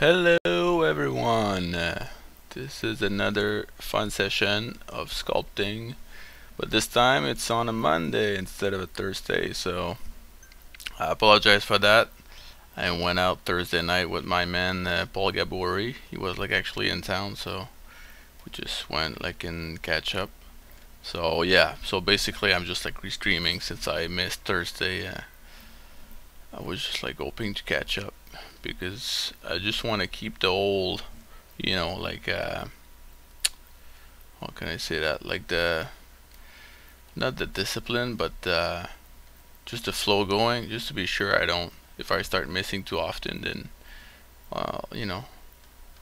Hello everyone! This is another fun session of sculpting but this time it's on a Monday instead of a Thursday so I apologize for that. I went out Thursday night with my man uh, Paul Gabori. He was like actually in town so we just went like in catch up. So yeah, so basically I'm just like restreaming since I missed Thursday. Uh, I was just like hoping to catch up because I just want to keep the old, you know, like, uh, how can I say that? Like the, not the discipline, but uh, just the flow going, just to be sure I don't, if I start missing too often, then, uh, you know,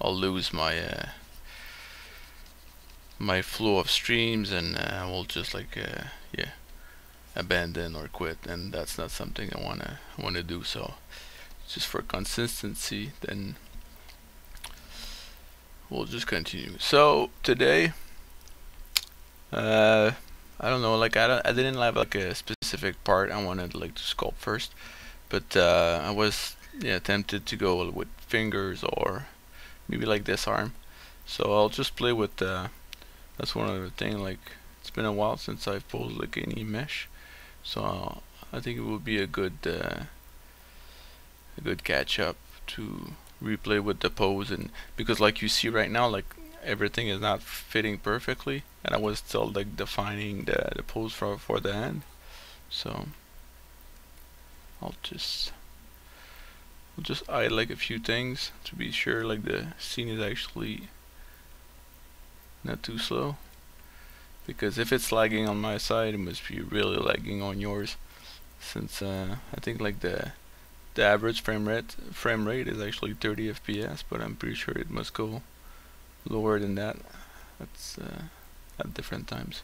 I'll lose my, uh, my flow of streams and uh, will just like, uh, yeah, abandon or quit, and that's not something I wanna wanna do. So just for consistency then we'll just continue. So today uh, I don't know like I, don't, I didn't have like a specific part I wanted like to sculpt first but uh, I was yeah tempted to go with fingers or maybe like this arm. So I'll just play with uh, that's one other thing like it's been a while since I've posed like any mesh so I think it would be a good uh, a good catch up to replay with the pose and because like you see right now like everything is not fitting perfectly and I was still like defining the, the pose for, for the end. So I'll just I'll just add like a few things to be sure like the scene is actually not too slow. Because if it's lagging on my side it must be really lagging on yours. Since uh, I think like the the average frame rate frame rate is actually 30 FPS but I'm pretty sure it must go lower than that. That's uh, at different times.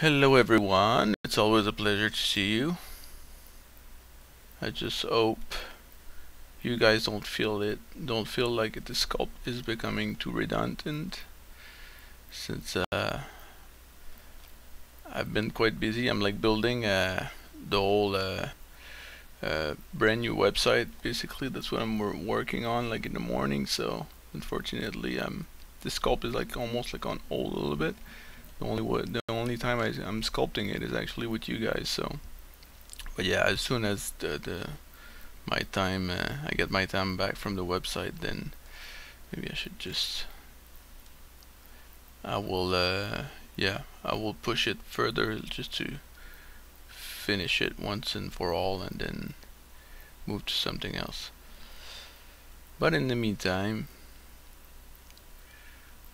Hello everyone. It's always a pleasure to see you. I just hope you guys don't feel it don't feel like the sculpt is becoming too redundant since uh, I've been quite busy. I'm like building uh, the whole uh, uh, brand new website. Basically, that's what I'm working on, like in the morning. So unfortunately, um, the sculpt is like almost like on hold a little bit. The only what the only time I, I'm sculpting it is actually with you guys. So, but yeah, as soon as the, the my time uh, I get my time back from the website, then maybe I should just I will uh, yeah I will push it further just to finish it once and for all and then move to something else. But in the meantime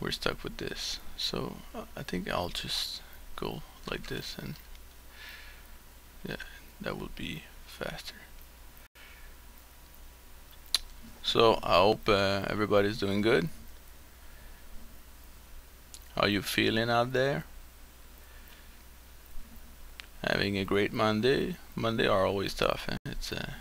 we're stuck with this. So uh, I think I'll just go like this and yeah that will be faster. So I hope uh, everybody's doing good how you feeling out there? Having a great Monday. Monday are always tough. Eh? It's uh,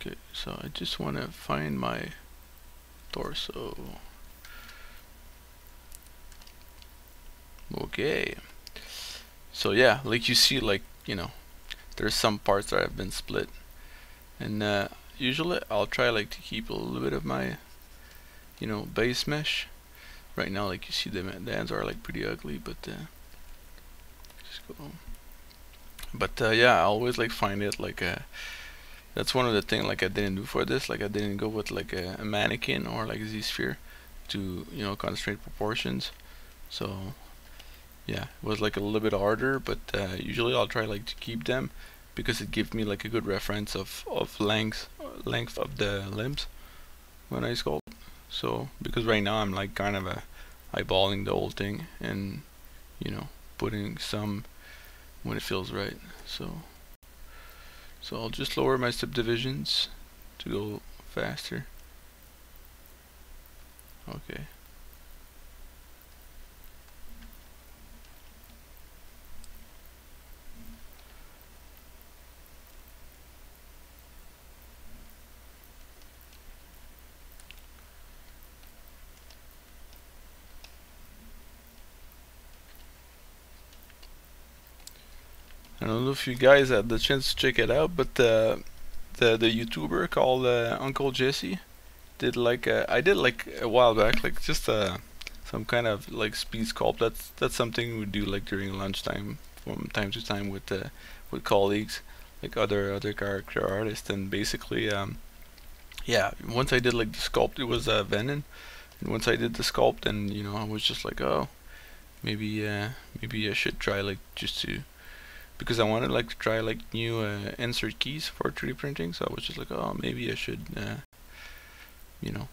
Okay, so I just want to find my torso. Okay. So yeah, like you see, like, you know, there's some parts that have been split and uh, usually I'll try like to keep a little bit of my you know base mesh. Right now like you see the, the ends are like pretty ugly but uh, just go. But uh, yeah I always like find it like a uh, that's one of the things like I didn't do for this. Like I didn't go with like a, a mannequin or like a z-sphere to you know constraint proportions. So yeah it was like a little bit harder but uh, usually I'll try like to keep them because it gives me like a good reference of, of length length of the limbs when I sculpt. So because right now I'm like kind of a eyeballing the whole thing and you know putting some when it feels right. So so I'll just lower my subdivisions to go faster. Okay don't know if you guys had the chance to check it out, but uh, the the YouTuber called uh, Uncle Jesse did like a, I did like a while back, like just uh, some kind of like speed sculpt. That's that's something we do like during lunchtime from time to time with uh, with colleagues, like other other character artists, and basically, um, yeah. Once I did like the sculpt, it was uh, Venom, and once I did the sculpt, and you know, I was just like, oh, maybe uh, maybe I should try like just to because I wanted like to try like new uh, insert keys for 3D printing so I was just like oh maybe I should uh, you know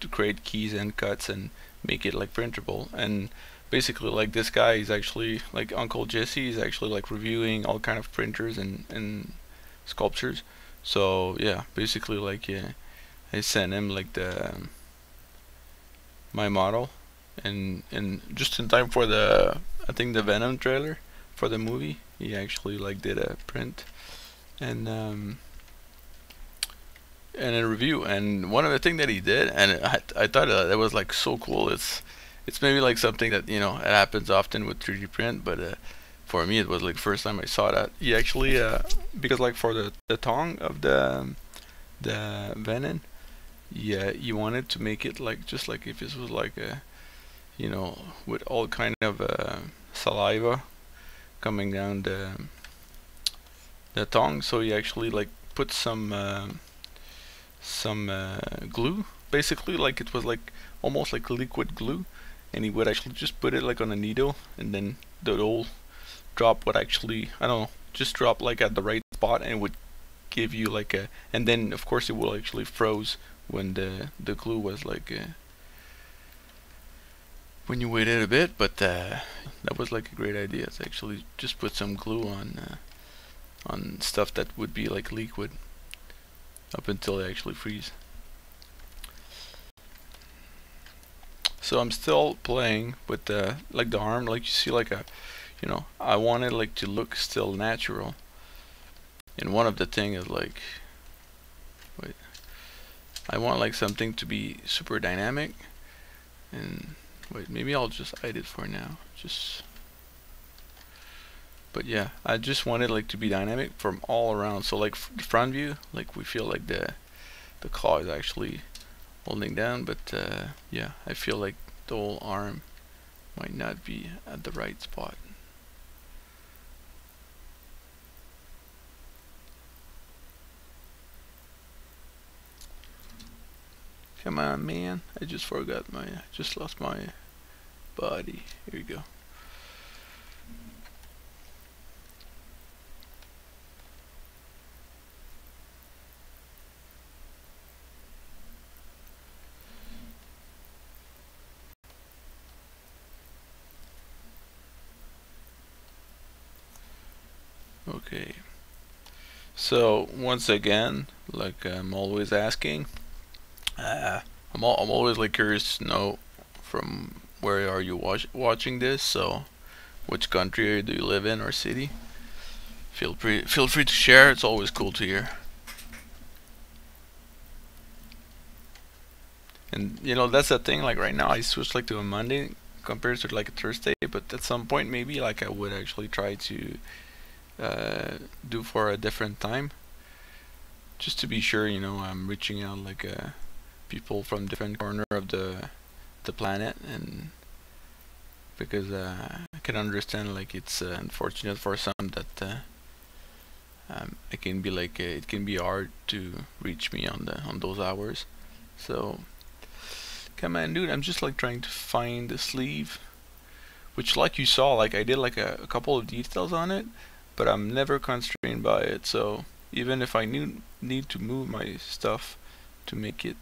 to create keys and cuts and make it like printable. And basically like this guy is actually like Uncle Jesse is actually like reviewing all kind of printers and, and sculptures. So yeah basically like yeah I sent him like the um, my model and and just in time for the I think the Venom trailer for the movie he actually like did a print. And um, and a review. And one of the thing that he did and I, I thought uh, that was like so cool. It's it's maybe like something that you know it happens often with 3D print but uh, for me it was like first time I saw that. He actually uh, because like for the the tongue of the the venom yeah you wanted to make it like just like if this was like a you know with all kind of uh, saliva coming down the the tongue. So he actually like put some uh, some uh, glue basically. Like it was like almost like liquid glue. And he would actually just put it like on a needle. And then the whole drop would actually I don't know just drop like at the right spot. And it would give you like a and then of course it will actually froze when the the glue was like uh, when you waited a bit, but uh, that was like a great idea. To actually just put some glue on uh, on stuff that would be like liquid up until they actually freeze. So I'm still playing with the like the arm, like you see, like a you know, I want it like to look still natural. And one of the thing is like, wait, I want like something to be super dynamic and Wait, maybe I'll just hide it for now. Just but yeah, I just wanted like to be dynamic from all around. So like the front view, like we feel like the the claw is actually holding down, but uh, yeah, I feel like the whole arm might not be at the right spot. Come on, man. I just forgot my, I just lost my body. Here we go. Okay. So once again, like I'm always asking, uh, I'm, all, I'm always like curious to know from where are you watch, watching this. So, which country do you live in or city? Feel free feel free to share. It's always cool to hear. And you know that's the thing. Like right now, I switched like to a Monday compared to like a Thursday. But at some point, maybe like I would actually try to uh, do for a different time, just to be sure. You know, I'm reaching out like a uh, people from different corner of the the planet and because uh, I can understand like it's uh, unfortunate for some that uh, um, it can be like uh, it can be hard to reach me on the on those hours. So come on dude I'm just like trying to find the sleeve which like you saw like I did like a, a couple of details on it but I'm never constrained by it. So even if I need need to move my stuff to make it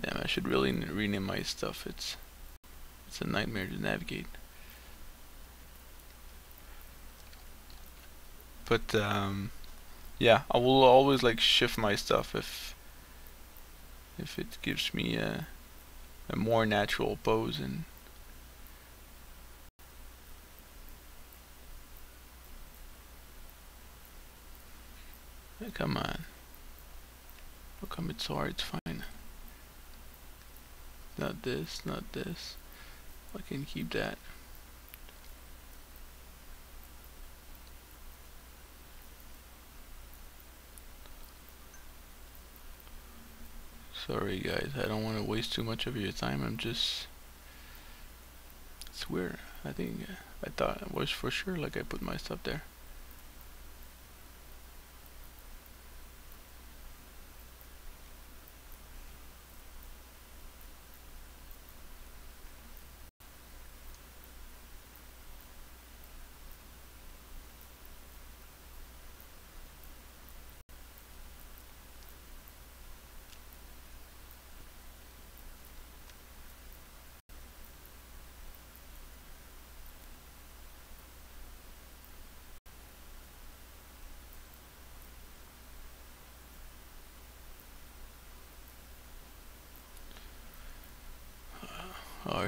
Damn, I should really rename my stuff. It's it's a nightmare to navigate. But um, yeah, I will always like shift my stuff if if it gives me a a more natural pose and come on. How come it's so hard to find? not this, not this. I can keep that. Sorry guys, I don't want to waste too much of your time. I'm just it's weird. I think I thought it was for sure like I put my stuff there.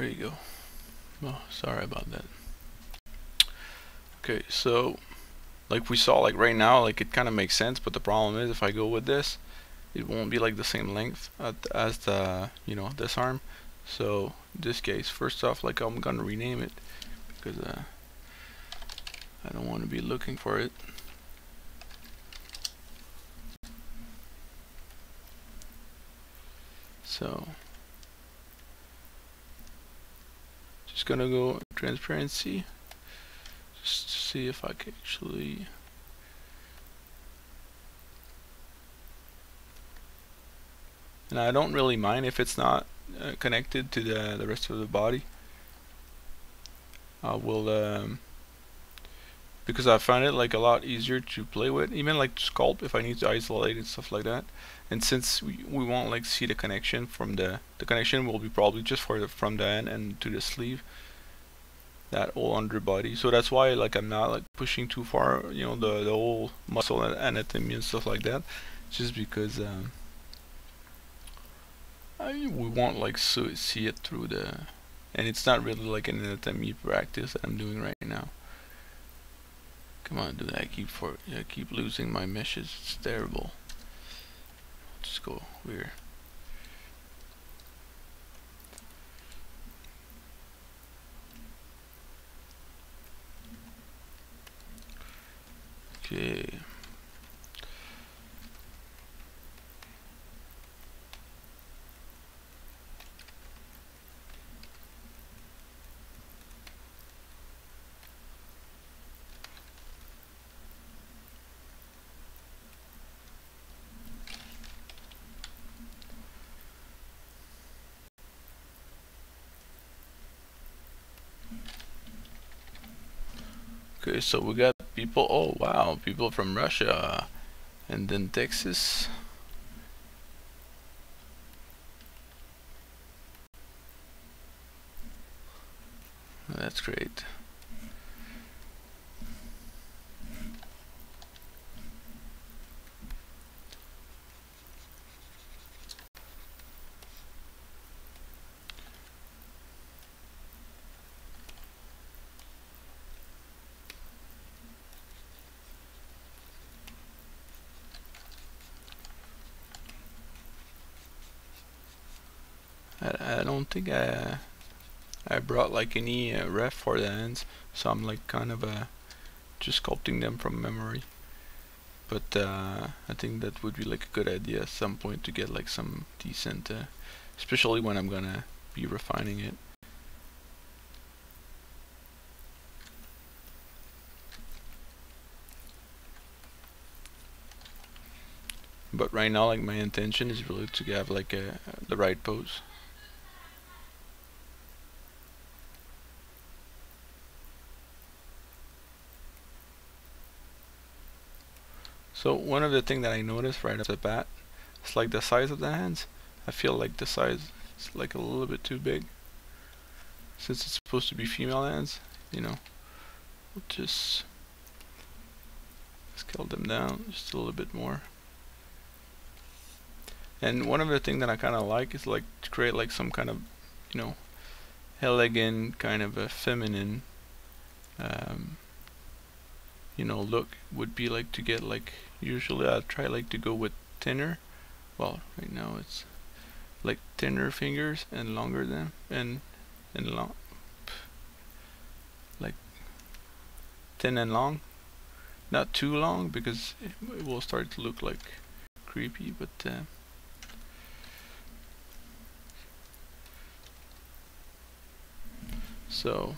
There you go. Oh, sorry about that. Okay, so like we saw like right now, like it kind of makes sense, but the problem is if I go with this, it won't be like the same length as the, you know, this arm. So this case, first off, like I'm gonna rename it because uh, I don't want to be looking for it. So just gonna go transparency just to see if I can actually and I don't really mind if it's not uh, connected to the, the rest of the body. I will um, because I find it like a lot easier to play with even like sculpt if I need to isolate and stuff like that and since we, we won't like see the connection from the the connection will be probably just for the from the end and to the sleeve that whole underbody so that's why like I'm not like pushing too far you know the, the whole muscle anatomy and stuff like that just because um, I, we won't like so see it through the and it's not really like an anatomy practice that I'm doing right now. Come on do that I keep for I keep losing my meshes. It's terrible just go weird. Okay. Okay, so we got people, oh wow, people from Russia uh, and then Texas. That's great. I, I don't think I I brought like any uh, ref for the hands so I'm like kind of uh, just sculpting them from memory. But uh, I think that would be like a good idea at some point to get like some decent uh, especially when I'm gonna be refining it. But right now like my intention is really to have like a, the right pose So one of the things that I noticed right off the bat is like the size of the hands. I feel like the size is like a little bit too big. Since it's supposed to be female hands, you know, we'll just scale them down just a little bit more. And one of the things that I kind of like is like to create like some kind of, you know, elegant kind of a feminine um, you know look would be like to get like usually I try like to go with thinner. Well right now it's like thinner fingers and longer than and and long like thin and long. Not too long because it, will start to look like creepy but uh, so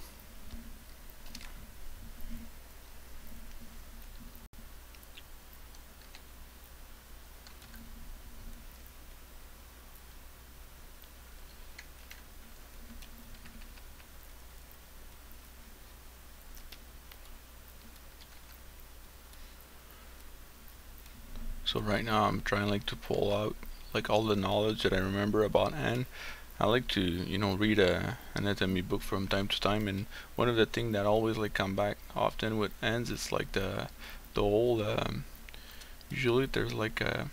So right now I'm trying like to pull out like all the knowledge that I remember about hand. I like to, you know, read a anatomy book from time to time and one of the things that always like come back often with hands is like the the whole um, usually there's like a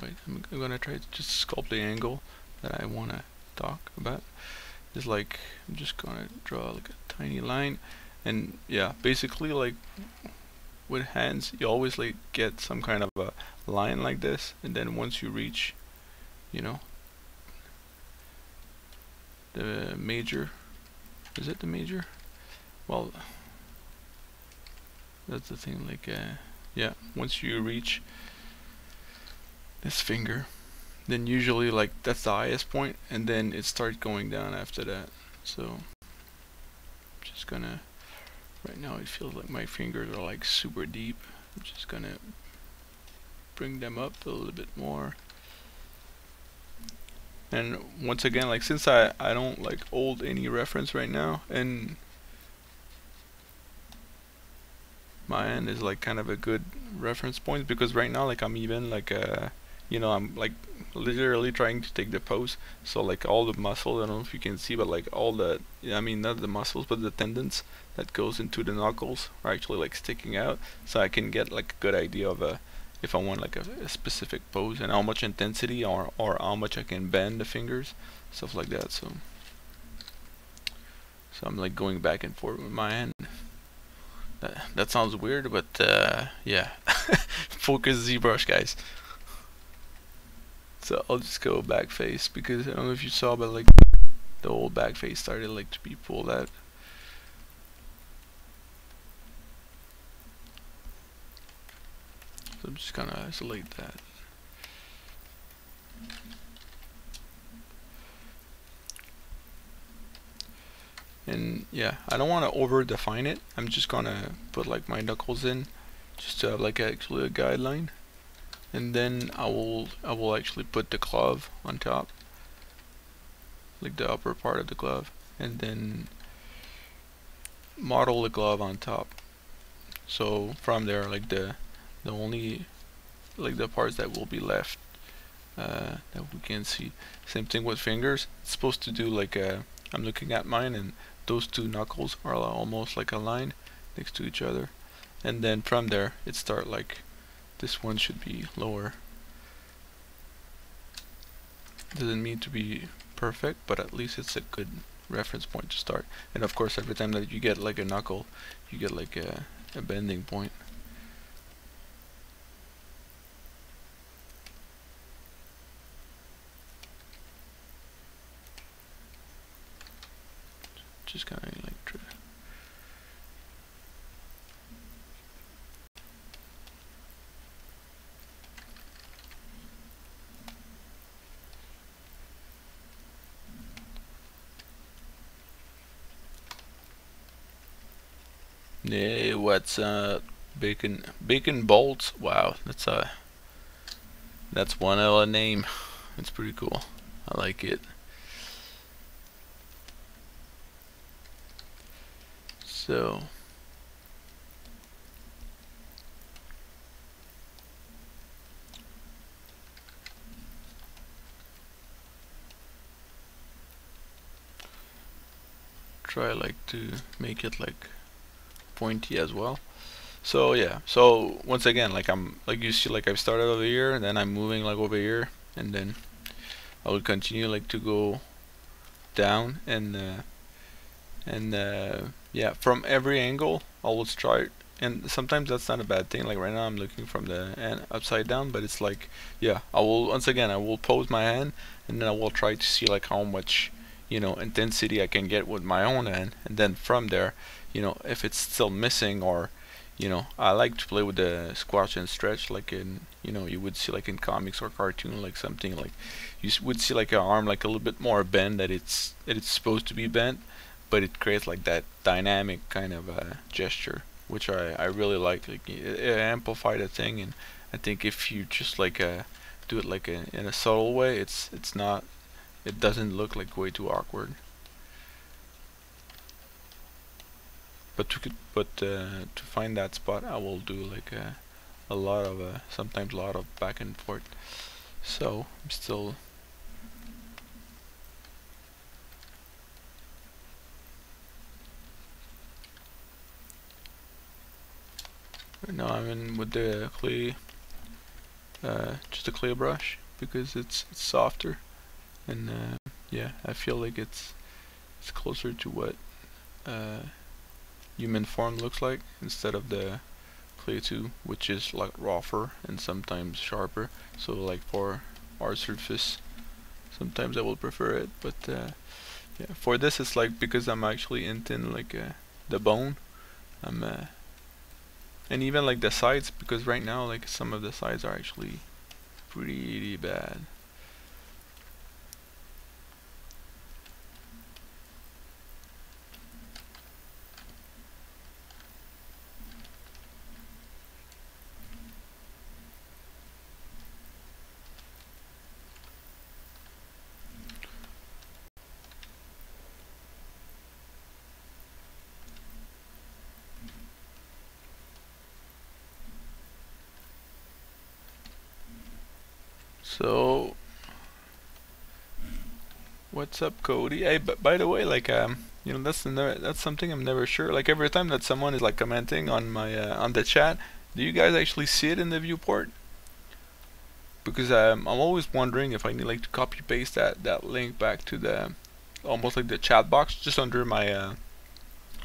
wait, I'm, gonna try to just sculpt the angle that I wanna talk about. Is like I'm just gonna draw like a tiny line and yeah, basically like with hands you always like get some kind of a line like this and then once you reach you know the major is it the major? Well that's the thing like uh, yeah once you reach this finger then usually like that's the highest point and then it starts going down after that. So just gonna Right now it feels like my fingers are like super deep. I'm just gonna bring them up a little bit more. And once again, like since I, I don't like hold any reference right now and my end is like kind of a good reference point because right now like I'm even like uh you know I'm like literally trying to take the pose. So like all the muscle I don't know if you can see but like all the I mean not the muscles but the tendons that goes into the knuckles are actually like sticking out. So I can get like a good idea of a if I want like a, a specific pose and how much intensity or, or how much I can bend the fingers stuff like that. So so I'm like going back and forth with my hand. That, that sounds weird but uh, yeah. Focus ZBrush guys so I'll just go back face because I don't know if you saw but like the old back face started like to be pulled out. So I'm just gonna isolate that. And yeah, I don't want to over define it. I'm just gonna put like my knuckles in just to have like actually a guideline and then I will I will actually put the glove on top. Like the upper part of the glove. And then model the glove on top. So from there like the the only like the parts that will be left uh, that we can see. Same thing with fingers. It's supposed to do like a I'm looking at mine and those two knuckles are almost like a line next to each other. And then from there it start like this one should be lower. Doesn't mean to be perfect, but at least it's a good reference point to start. And of course, every time that you get like a knuckle, you get like a, a bending point. Just kind of Yeah, what's up? Bacon Bacon Bolts. Wow, that's a that's one hell of a name. It's pretty cool. I like it. So try like to make it like pointy as well. So yeah. So once again like I'm like you see like I've started over here and then I'm moving like over here and then I will continue like to go down and uh, and uh, yeah from every angle I will start. And sometimes that's not a bad thing. Like right now I'm looking from the end upside down but it's like yeah I will once again I will pose my hand and then I will try to see like how much you know intensity I can get with my own hand and then from there you know if it's still missing or you know I like to play with the squash and stretch like in you know you would see like in comics or cartoon like something like you would see like an arm like a little bit more bent that it's that it's supposed to be bent but it creates like that dynamic kind of uh, gesture which I, I really like like it, it the thing and I think if you just like uh, do it like a, in a subtle way it's it's not it doesn't look like way too awkward. But to but uh, to find that spot I will do like a, a lot of uh, sometimes a lot of back and forth. So I'm still now I'm in with the clay, uh, just a clay brush because it's, it's softer and uh, yeah I feel like it's it's closer to what uh, human form looks like instead of the clay 2 which is like rougher and sometimes sharper. So like for our surface sometimes I will prefer it but uh, yeah for this it's like because I'm actually into like uh, the bone I'm uh, and even like the sides because right now like some of the sides are actually pretty bad So, up, Cody? Hey, but by the way, like, um, you know, that's the that's something I'm never sure. Like every time that someone is like commenting on my uh, on the chat, do you guys actually see it in the viewport? Because um, I'm always wondering if I need like to copy paste that that link back to the almost like the chat box just under my uh,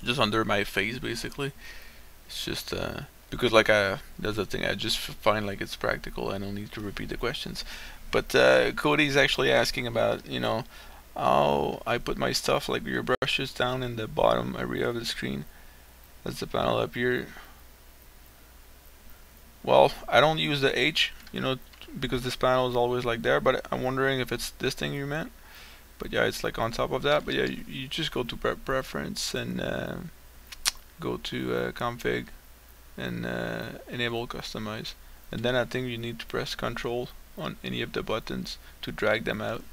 just under my face basically. It's just uh, because like I that's the thing I just find like it's practical I don't need to repeat the questions but uh, Cody's actually asking about you know how I put my stuff like your brushes down in the bottom area of the screen. That's the panel up here. Well I don't use the H you know because this panel is always like there but I'm wondering if it's this thing you meant. But yeah it's like on top of that. But yeah you, you just go to pre preference and uh, go to uh, config and uh, enable customize. And then I think you need to press control on any of the buttons to drag them out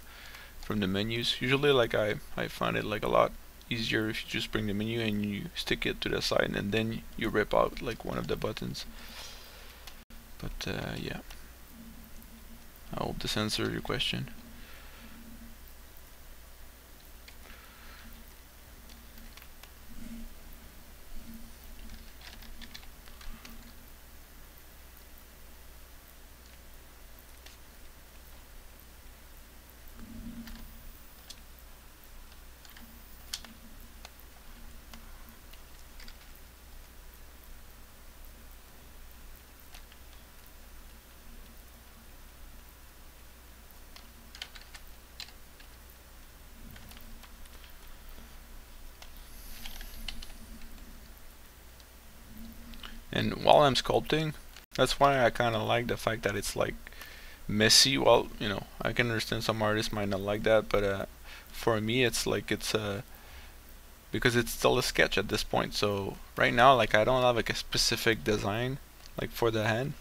from the menus. Usually like I, I find it like a lot easier if you just bring the menu and you stick it to the side and then you rip out like one of the buttons. But uh, yeah. I hope this answers your question and while I'm sculpting that's why I kind of like the fact that it's like messy. Well you know I can understand some artists might not like that but uh, for me it's like it's a uh, because it's still a sketch at this point. So right now like I don't have like a specific design like for the hand.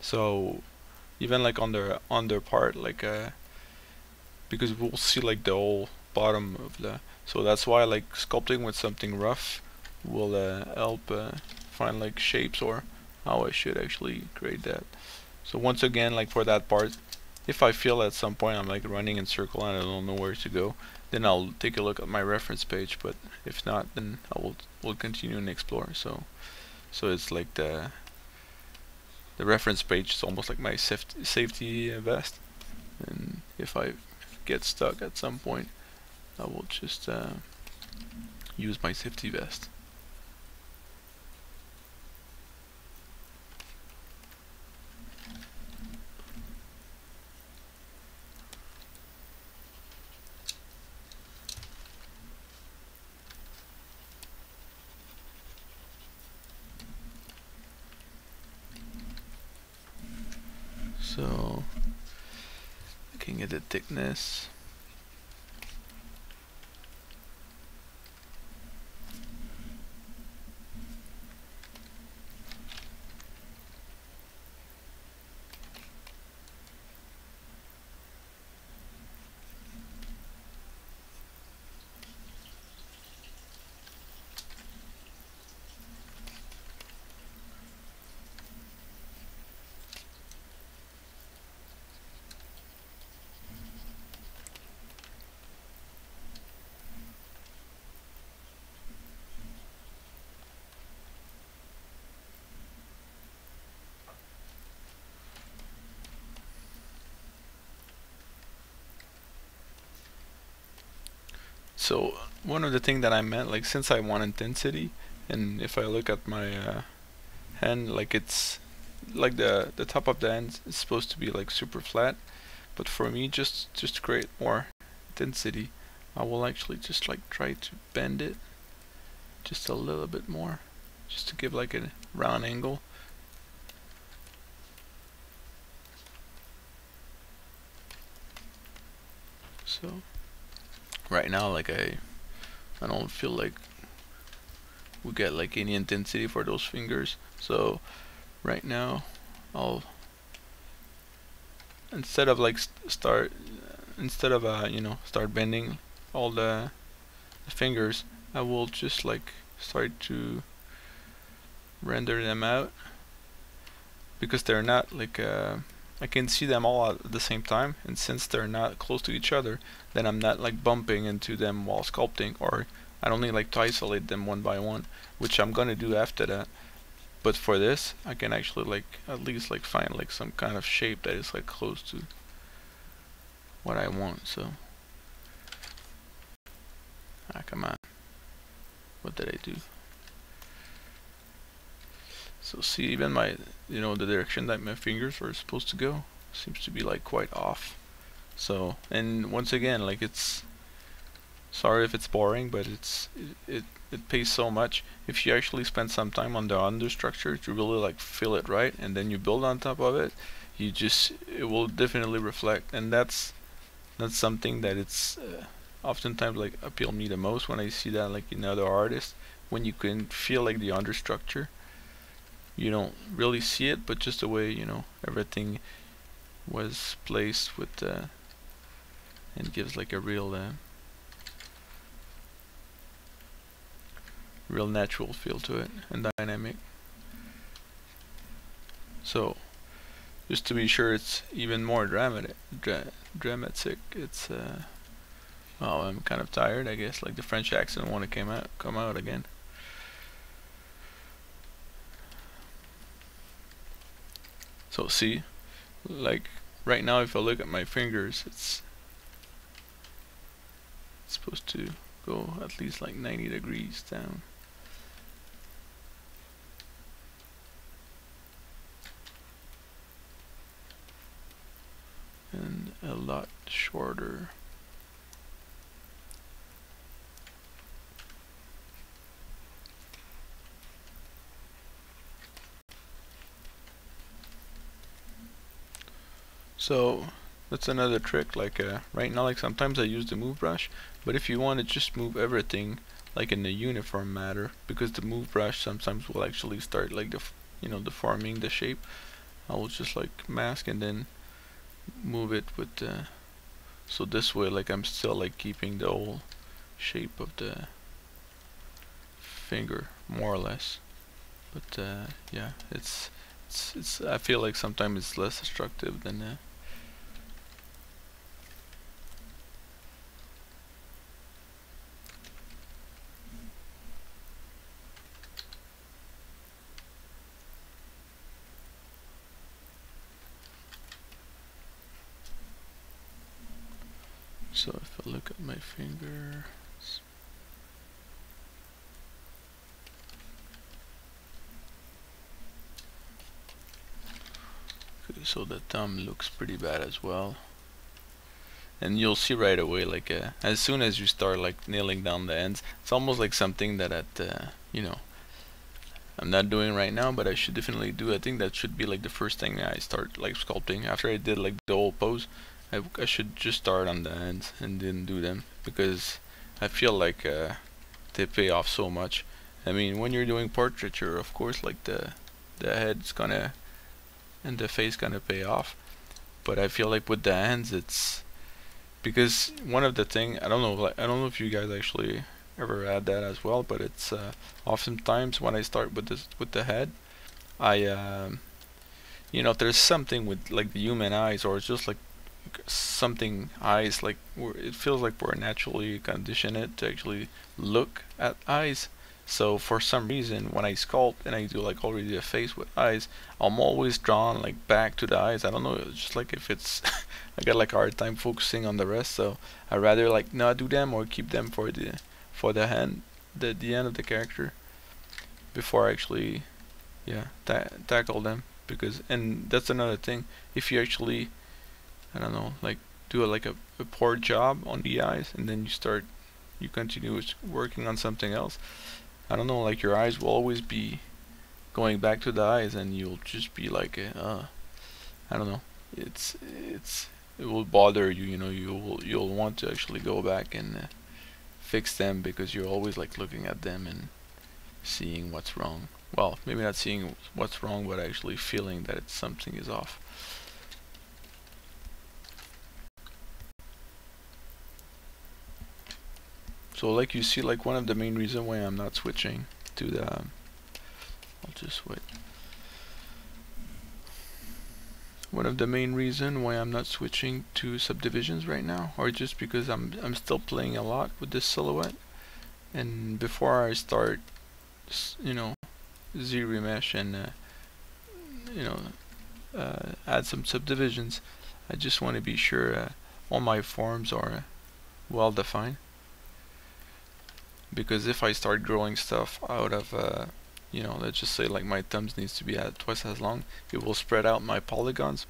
So even like on the under part like uh because we'll see like the whole bottom of the so that's why like sculpting with something rough will uh, help uh, find like shapes or how I should actually create that. So once again like for that part if I feel at some point I'm like running in circle and I don't know where to go then I'll take a look at my reference page but if not then I will will continue and explore. So so it's like the the reference page is almost like my safety safety vest. And if I get stuck at some point I will just uh, use my safety vest so looking at the thickness so one of the things that I meant like since I want intensity and if I look at my uh, hand like it's like the the top of the hand is supposed to be like super flat. But for me just just to create more intensity I will actually just like try to bend it just a little bit more just to give like a round angle. So right now like I I don't feel like we get like any intensity for those fingers. So right now I'll instead of like st start instead of uh, you know start bending all the, the fingers I will just like start to render them out because they're not like uh, I can see them all at the same time and since they're not close to each other then I'm not like bumping into them while sculpting or I don't need like to isolate them one by one which I'm gonna do after that. But for this I can actually like at least like find like some kind of shape that is like close to what I want so. Ah come on. What did I do? So see even my you know the direction that my fingers are supposed to go. Seems to be like quite off. So and once again like it's sorry if it's boring but it's it, it it pays so much. If you actually spend some time on the understructure to really like fill it right and then you build on top of it you just it will definitely reflect. And that's that's something that it's uh, oftentimes like appeal me the most when I see that like in other artists when you can feel like the understructure you don't really see it but just the way you know everything was placed with uh, and gives like a real uh, real natural feel to it and dynamic. So just to be sure it's even more dramatic dra dramatic it's uh oh I'm kind of tired I guess like the French accent want to come out come out again so see like right now if I look at my fingers it's supposed to go at least like 90 degrees down and a lot shorter. So that's another trick like uh, right now like sometimes I use the move brush but if you want to just move everything like in a uniform matter because the move brush sometimes will actually start like the you know deforming the shape I will just like mask and then move it with the so this way like I'm still like keeping the whole shape of the finger more or less. But uh, yeah it's it's it's I feel like sometimes it's less destructive than uh, So if I look at my finger, okay, so the thumb looks pretty bad as well. And you'll see right away, like uh, as soon as you start like nailing down the ends, it's almost like something that at uh, you know I'm not doing right now, but I should definitely do. I think that should be like the first thing I start like sculpting after I did like the whole pose. I, I should just start on the ends and then do them because I feel like uh, they pay off so much. I mean, when you're doing portraiture, of course, like the the head's gonna and the face gonna pay off. But I feel like with the hands, it's because one of the thing I don't know, like I don't know if you guys actually ever had that as well, but it's uh, oftentimes when I start with this with the head, I um, you know, if there's something with like the human eyes, or it's just like something eyes like it feels like we're naturally conditioned to actually look at eyes So for some reason, when I sculpt and I do like already a face with eyes, I'm always drawn like back to the eyes. I don't know, just like if it's, I got like a hard time focusing on the rest. So I rather like not do them or keep them for the for the hand, the the end of the character, before I actually, yeah, ta tackle them. Because and that's another thing. If you actually, I don't know, like do a, like a, a poor job on the eyes and then you start you continue working on something else I don't know like your eyes will always be going back to the eyes and you'll just be like uh I don't know. It's it's it will bother you you know you'll you'll want to actually go back and uh, fix them because you're always like looking at them and seeing what's wrong. Well maybe not seeing what's wrong but actually feeling that it's, something is off So like you see like one of the main reason why I'm not switching to the I'll just wait. One of the main reason why I'm not switching to subdivisions right now or just because I'm I'm still playing a lot with this silhouette and before I start you know ZRemesh and uh, you know uh, add some subdivisions I just want to be sure uh, all my forms are well defined because if I start growing stuff out of uh, you know let's just say like my thumbs needs to be at twice as long it will spread out my polygons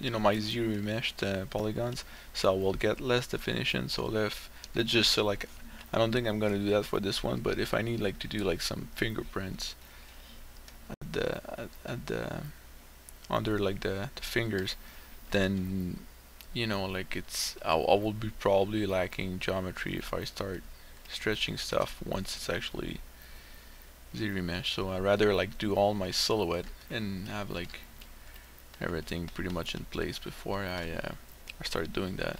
you know my ZRemeshed uh, polygons. So I will get less definition. So if let's just say like I don't think I'm gonna do that for this one but if I need like to do like some fingerprints at the at, at the under like the, the fingers then you know like it's I, I will be probably lacking geometry if I start stretching stuff once it's actually ZRemesh So I rather like do all my silhouette and have like everything pretty much in place before I, uh, I start doing that.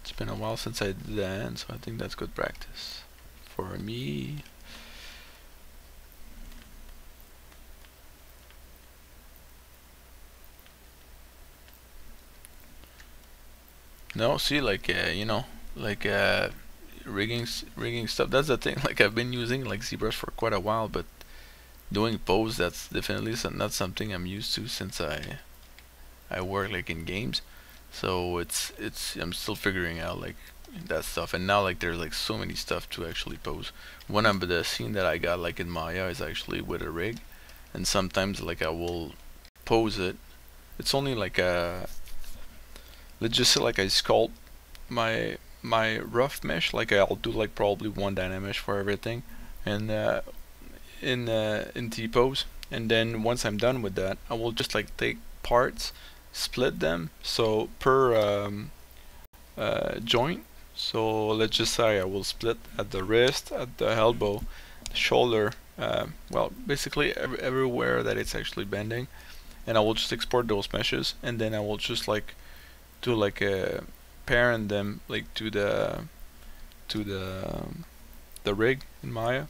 It's been a while since I did that, so I think that's good practice for me. No, see, like uh, you know, like uh, rigging, rigging stuff. That's the thing. Like I've been using like ZBrush for quite a while, but doing pose that's definitely not something I'm used to since I I work like in games. So it's it's I'm still figuring out like that stuff. And now like there's like so many stuff to actually pose. One of the scene that I got like in Maya is actually with a rig, and sometimes like I will pose it. It's only like a let's just say like I sculpt my my rough mesh like I'll do like probably one Dynamesh for everything and uh, in uh, in T-pose. And then once I'm done with that I will just like take parts split them. So per um, uh, joint so let's just say I will split at the wrist at the elbow the shoulder uh, well basically every, everywhere that it's actually bending. And I will just export those meshes and then I will just like to like uh, parent them like to the to the the rig in Maya.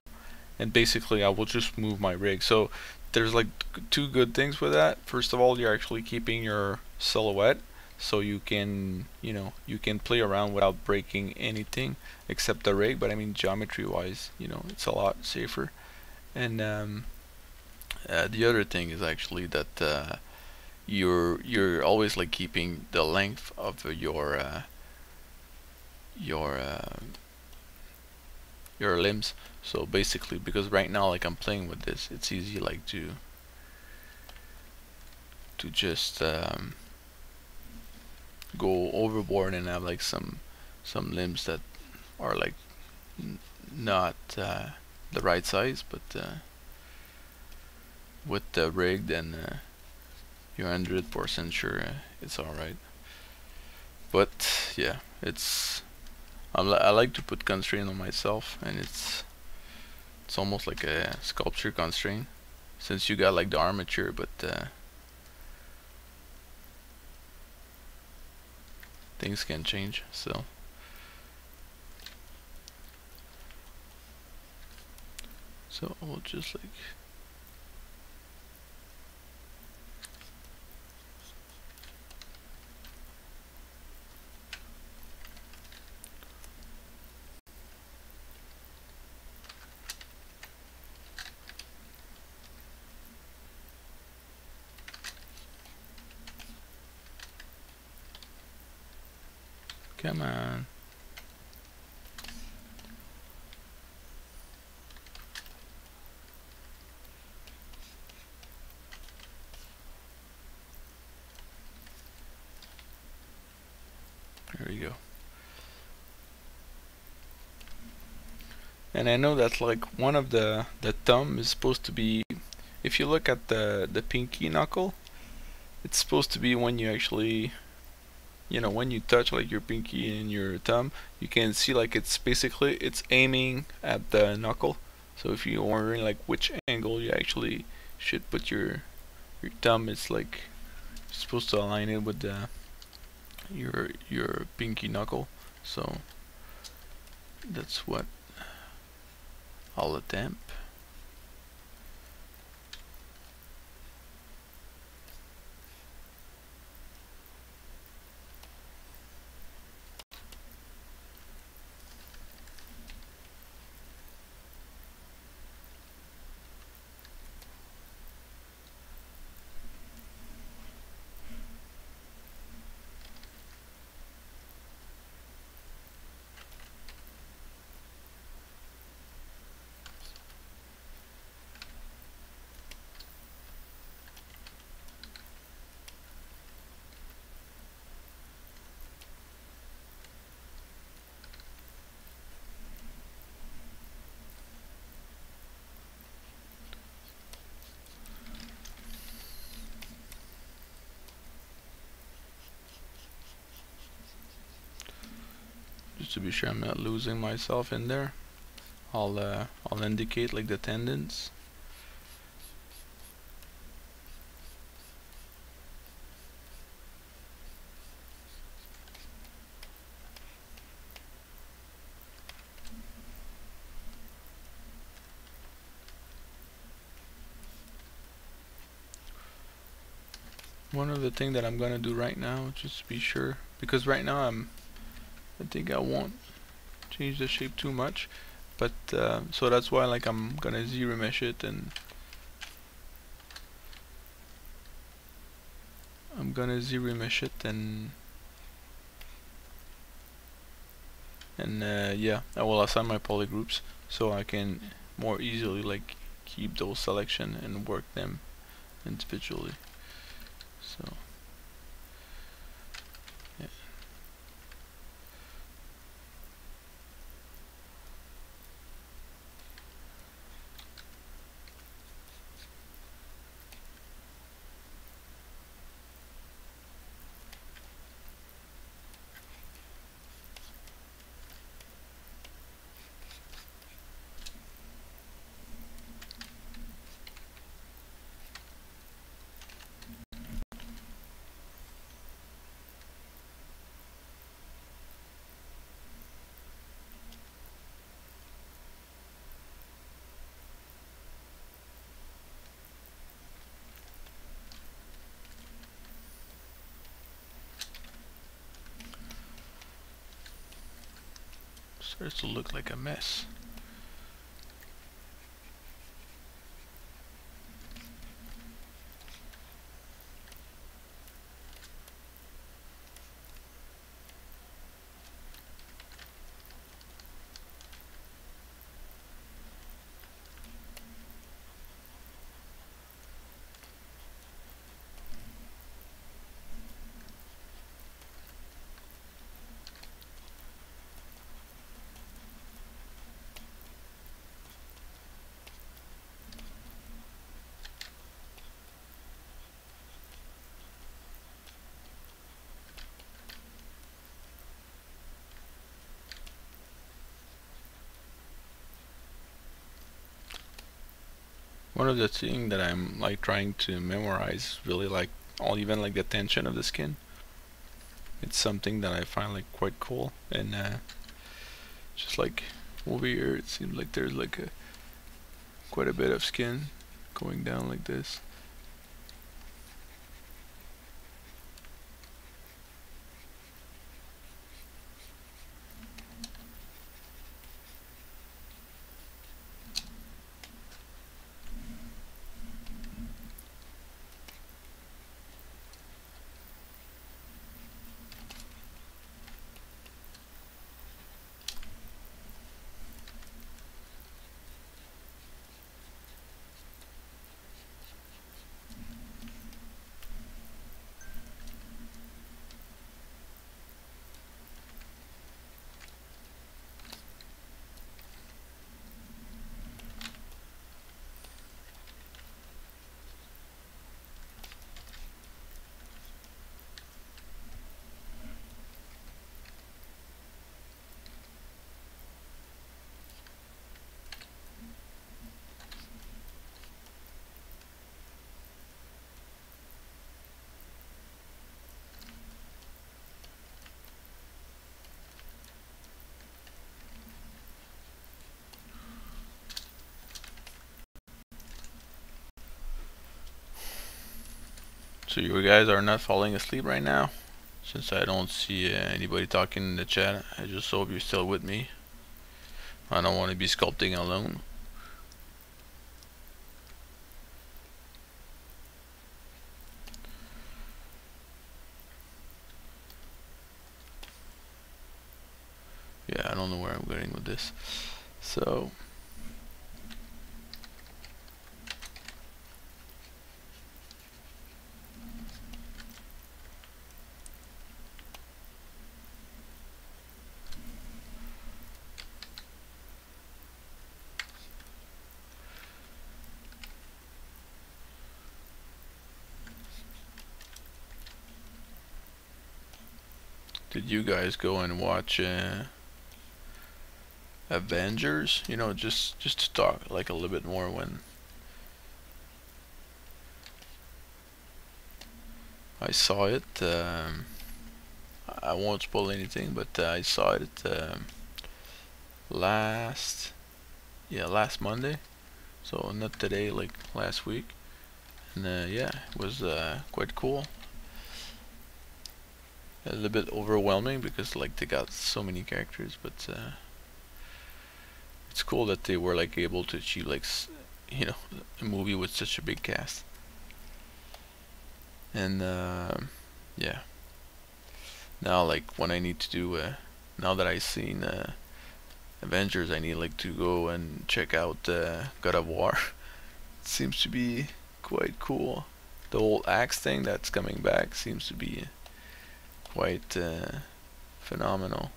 And basically I will just move my rig. So there's like two good things with that. First of all you're actually keeping your silhouette so you can you know you can play around without breaking anything except the rig. But I mean geometry wise you know it's a lot safer. And um, uh, the other thing is actually that uh, you're you're always like keeping the length of your uh, your uh, your limbs. So basically because right now like I'm playing with this it's easy like to to just um, go overboard and have like some some limbs that are like not uh, the right size but uh, with the rig then uh, you're 100% sure it's alright. But yeah, it's I, li I like to put constraint on myself and it's it's almost like a sculpture constraint since you got like the armature but uh, things can change so so I'll just like Come on. There we go. And I know that like one of the the thumb is supposed to be if you look at the the pinky knuckle it's supposed to be when you actually you know when you touch like your pinky and your thumb you can see like it's basically it's aiming at the knuckle. So if you're wondering like which angle you actually should put your your thumb it's like supposed to align it with the your your pinky knuckle. So that's what I'll attempt just to be sure I'm not losing myself in there. I'll uh, I'll indicate like the tendons one of the thing that I'm gonna do right now just to be sure because right now I'm I think I won't change the shape too much but uh, so that's why like I'm gonna Z-remesh it and I'm gonna Z-remesh it and and uh, yeah I will assign my polygroups so I can more easily like keep those selection and work them individually. So starts to look like a mess. One of the things that I'm like trying to memorize really like all even like the tension of the skin. It's something that I find like quite cool and uh, just like over here it seems like there's like a quite a bit of skin going down like this. So you guys are not falling asleep right now? Since I don't see uh, anybody talking in the chat, I just hope you're still with me. I don't want to be sculpting alone. Yeah, I don't know where I'm going with this. So... Did you guys go and watch uh, Avengers? You know, just just to talk like a little bit more when I saw it. Um, I won't spoil anything, but uh, I saw it um, last, yeah, last Monday. So not today, like last week. And uh, yeah, it was uh, quite cool a little bit overwhelming because like they got so many characters but uh, it's cool that they were like able to achieve like you know a movie with such a big cast. And uh, yeah. Now like when I need to do uh, now that I've seen uh, Avengers I need like to go and check out uh, God of War. It seems to be quite cool. The old axe thing that's coming back seems to be quite uh, phenomenal.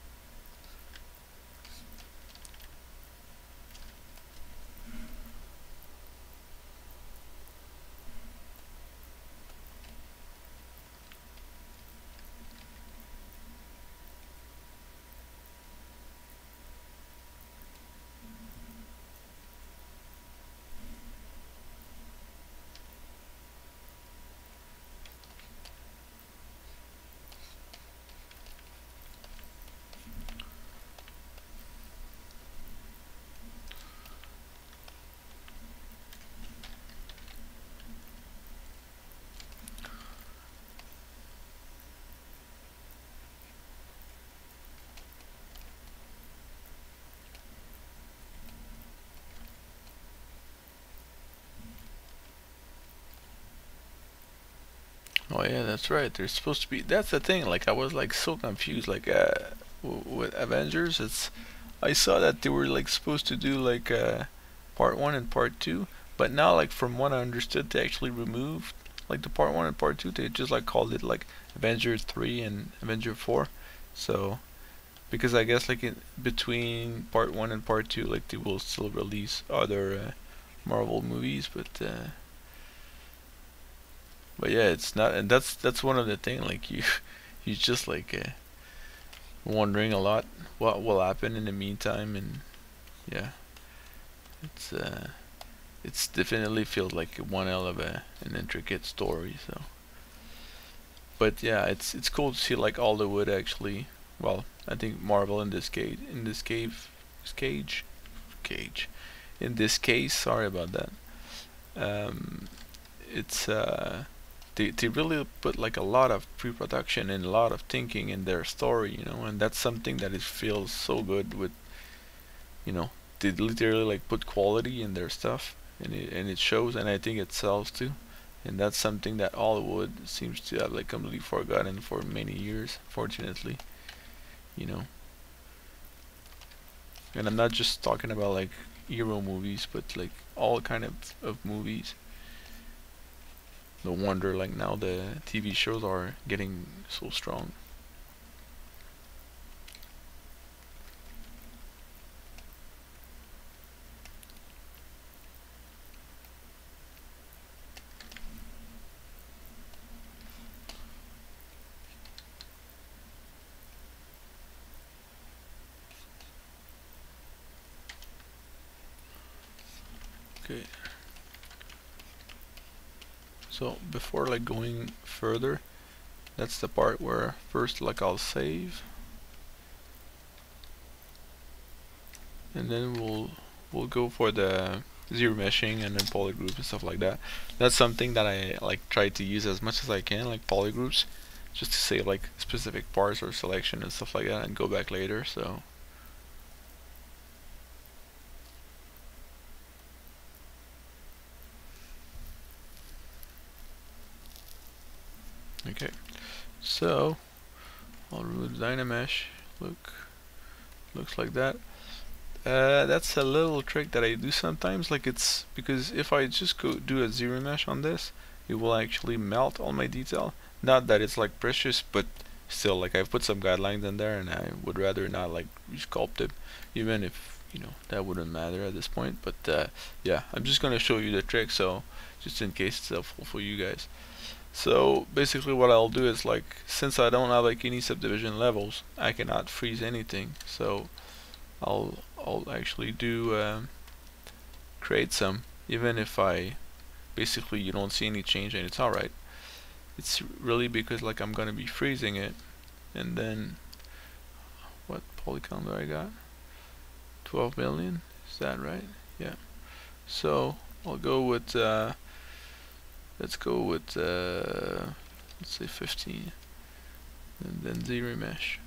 Oh yeah, that's right. There's supposed to be. That's the thing. Like I was like so confused. Like uh, with Avengers, it's. I saw that they were like supposed to do like uh, part one and part two, but now like from what I understood, they actually removed like the part one and part two. They just like called it like Avengers three and Avenger four. So because I guess like in between part one and part two, like they will still release other uh, Marvel movies, but. Uh, but yeah, it's not, and that's that's one of the thing. Like you, you just like uh, wondering a lot what will happen in the meantime, and yeah, it's uh, it's definitely feels like one hell of a an intricate story. So, but yeah, it's it's cool to see like all the wood actually. Well, I think Marvel in this case, in this cave, cage, cage, in this case. Sorry about that. Um, it's uh they, they really put like a lot of pre-production and a lot of thinking in their story you know and that's something that it feels so good with you know they literally like put quality in their stuff and it, and it shows and I think it sells too. And that's something that Hollywood seems to have like completely forgotten for many years fortunately you know. And I'm not just talking about like hero movies but like all kind of, of movies no wonder like now the TV shows are getting so strong. Okay. So before like going further, that's the part where first like I'll save and then we'll we'll go for the ZRemeshing and then polygroup and stuff like that. That's something that I like try to use as much as I can, like polygroups, just to save like specific parts or selection and stuff like that, and go back later. So. Okay, so I'll remove the Dynamesh. Look, looks like that. Uh, that's a little trick that I do sometimes. Like it's because if I just go do a ZRemesh on this, it will actually melt all my detail. Not that it's like precious, but still, like I've put some guidelines in there, and I would rather not like resculpt it, even if you know that wouldn't matter at this point. But uh, yeah, I'm just gonna show you the trick, so just in case it's helpful for you guys. So basically what I'll do is like since I don't have like any subdivision levels I cannot freeze anything. So I'll I'll actually do uh, create some even if I basically you don't see any change and it's alright. It's really because like I'm gonna be freezing it and then what polygon do I got? 12 million? Is that right? Yeah. So I'll go with uh, let's go with uh, let's say 15 and then ZRemesh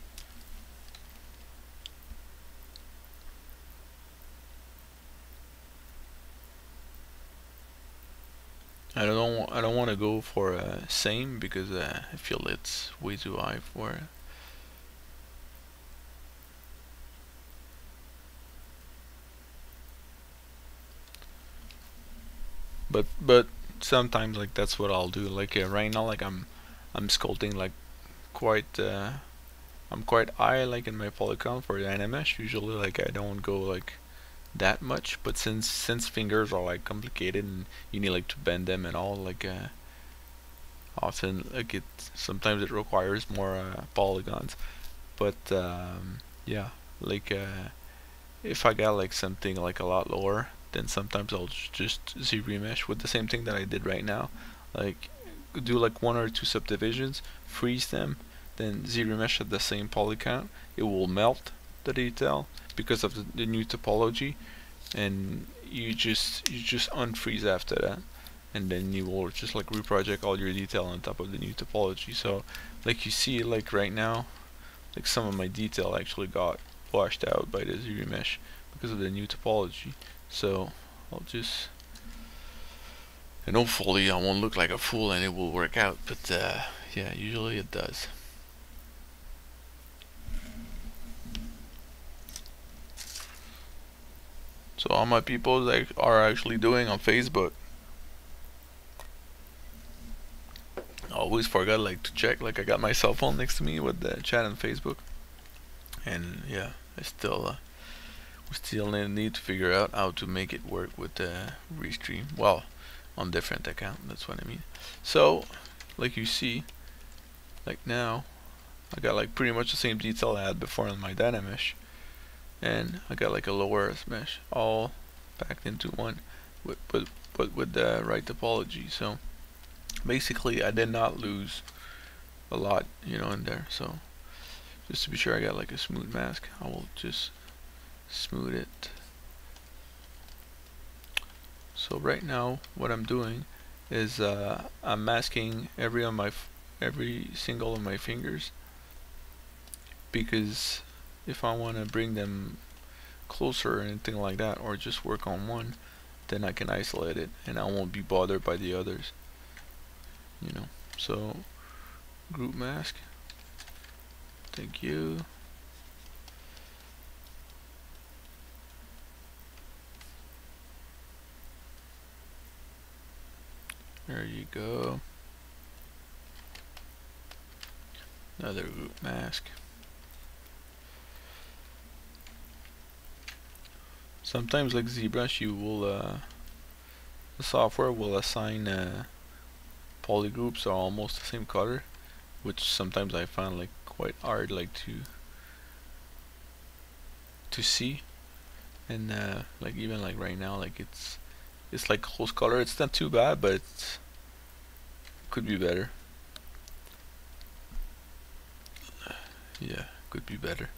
I don't I don't want to go for uh, same because uh, I feel it's way too high for it. But but sometimes like that's what I'll do. Like uh, right now, like I'm I'm sculpting like quite uh, I'm quite high like in my polygon for Dynamesh. Usually like I don't go like that much but since since fingers are like complicated and you need like to bend them and all like uh, often like it sometimes it requires more uh, polygons but um, yeah like uh, if I got like something like a lot lower then sometimes I'll just ZRemesh with the same thing that I did right now. Like do like one or two subdivisions freeze them then ZRemesh at the same poly count. it will melt the detail because of the, the new topology and you just you just unfreeze after that. And then you will just like reproject all your detail on top of the new topology. So like you see like right now like some of my detail actually got washed out by the ZRemesh because of the new topology so I'll just and hopefully I won't look like a fool and it will work out but uh, yeah usually it does So all my people that are actually doing on Facebook. I always forgot like to check like I got my cell phone next to me with the chat on Facebook. And yeah, I still uh, we still need to figure out how to make it work with the restream. Well, on different account, that's what I mean. So, like you see, like now, I got like pretty much the same detail I had before on my Dynamesh and I got like a lower mesh all packed into one with, but with the right topology so basically I did not lose a lot you know in there so just to be sure I got like a smooth mask I will just smooth it. So right now what I'm doing is uh, I'm masking every on my every single of my fingers. Because if I want to bring them closer or anything like that or just work on one then I can isolate it and I won't be bothered by the others. You know so group mask. Thank you there you go. Another group mask. Sometimes like ZBrush you will uh, the software will assign uh, polygroups are almost the same color which sometimes I find like quite hard like to to see. And uh, like even like right now like it's it's like close color. It's not too bad but it could be better. Yeah could be better.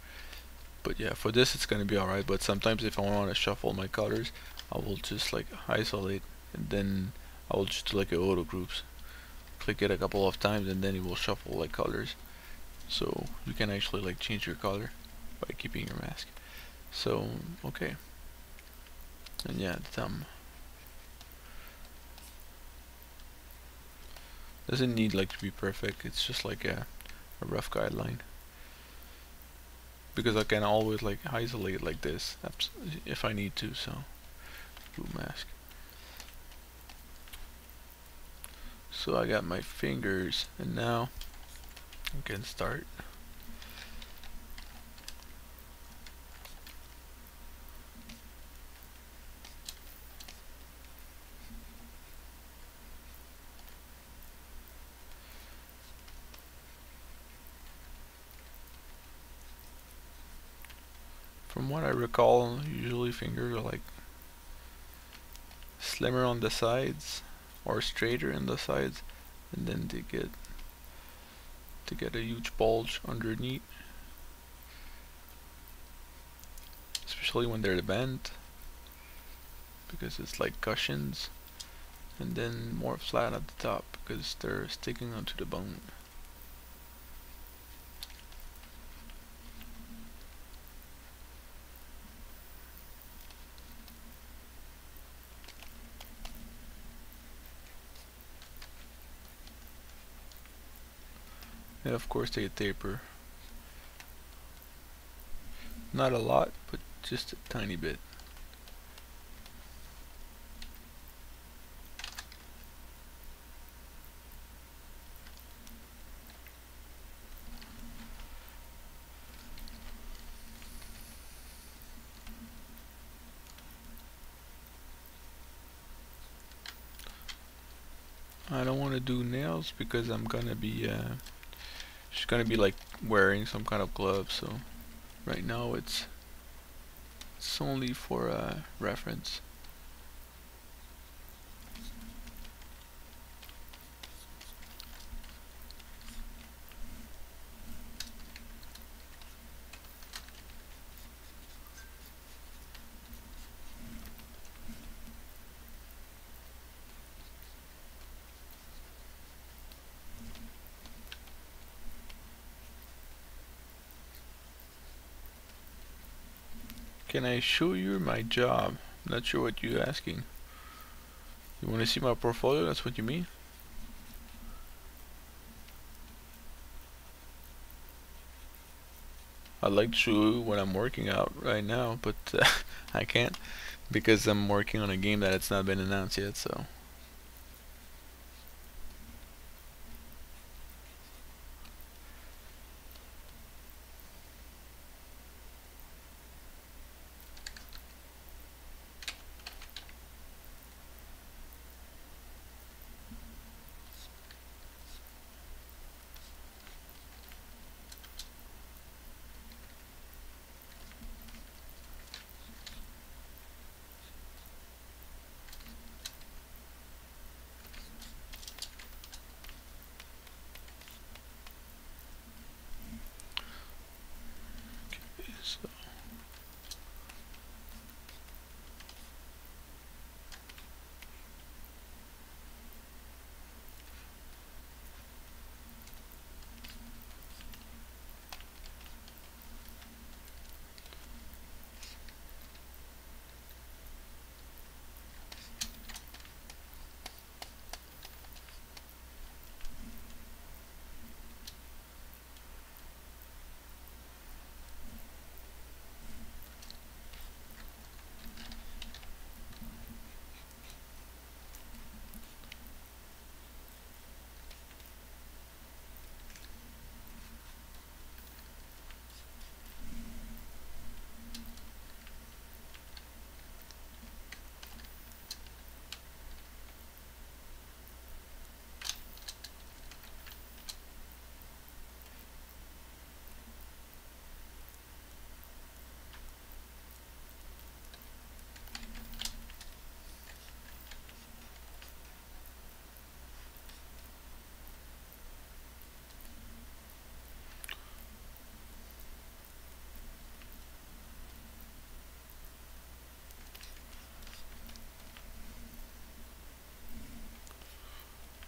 But yeah for this it's gonna be alright. But sometimes if I want to shuffle my colors I will just like isolate and then I will just do like a auto groups. Click it a couple of times and then it will shuffle like colors. So you can actually like change your color by keeping your mask. So okay. And yeah thumb doesn't need like to be perfect. It's just like a, a rough guideline. Because I can always like isolate like this. If I need to so. Blue mask. So I got my fingers. And now I can start recall, usually fingers are like slimmer on the sides or straighter in the sides and then they get to get a huge bulge underneath. Especially when they're bent because it's like cushions and then more flat at the top because they're sticking onto the bone of course they taper. Not a lot, but just a tiny bit. I don't want to do nails because I'm gonna be uh, she's gonna be like wearing some kind of glove so right now it's it's only for uh, reference Can I show you my job? Not sure what you're asking. You want to see my portfolio? That's what you mean? I'd like to show you what I'm working out right now, but uh, I can't because I'm working on a game that it's not been announced yet, so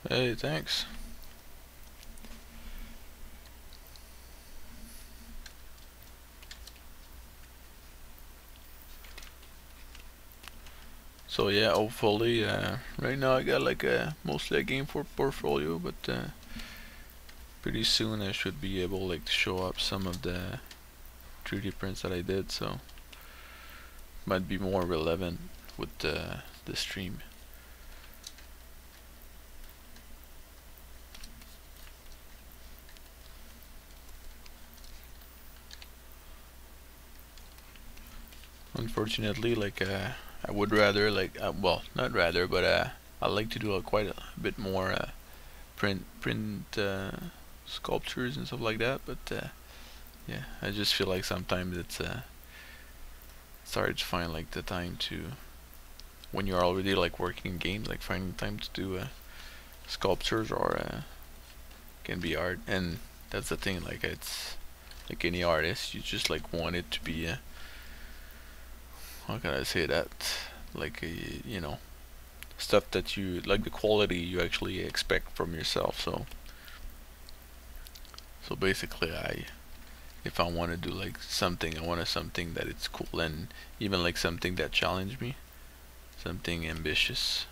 Hey, thanks. So yeah, hopefully, uh, right now I got like a mostly a game for portfolio, but uh, pretty soon I should be able like to show up some of the 3D prints that I did. So might be more relevant with uh, the stream. Unfortunately, like uh, I would rather like uh, well not rather but uh, I like to do a quite a bit more uh, print print uh, sculptures and stuff like that but uh, yeah I just feel like sometimes it's uh, hard to find like the time to when you're already like working in games like finding time to do sculptures or can be art and that's the thing like it's like any artist you just like want it to be how can I say that? Like a, you know stuff that you like the quality you actually expect from yourself so. So basically I if I want to do like something I want something that it's cool and even like something that challenge me something ambitious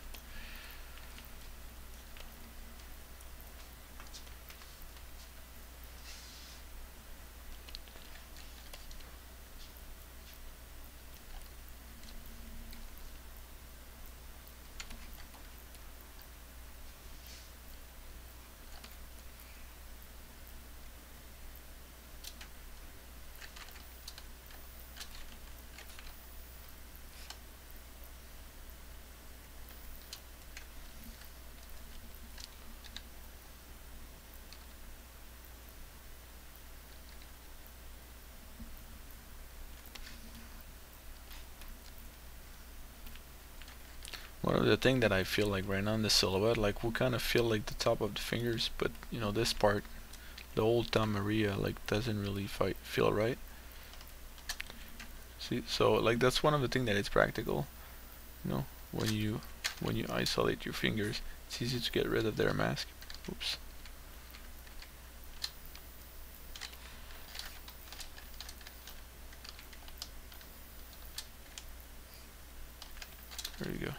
One of the thing that I feel like right now in the silhouette, like we kind of feel like the top of the fingers, but you know this part, the old Tom Maria, like doesn't really fight, feel right. See, so like that's one of the thing that is practical. You know, when you when you isolate your fingers, it's easy to get rid of their mask. Oops. There you go.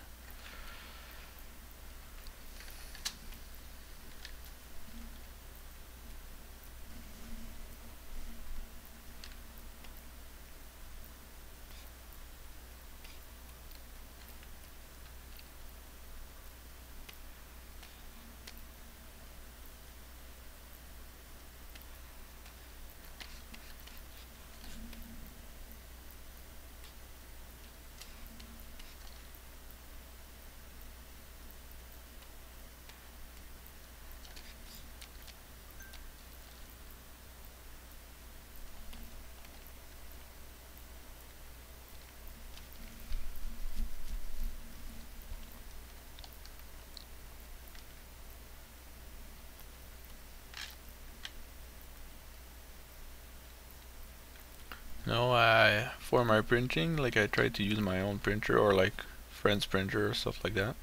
No, I for my printing, like I try to use my own printer or like friend's printer or stuff like that.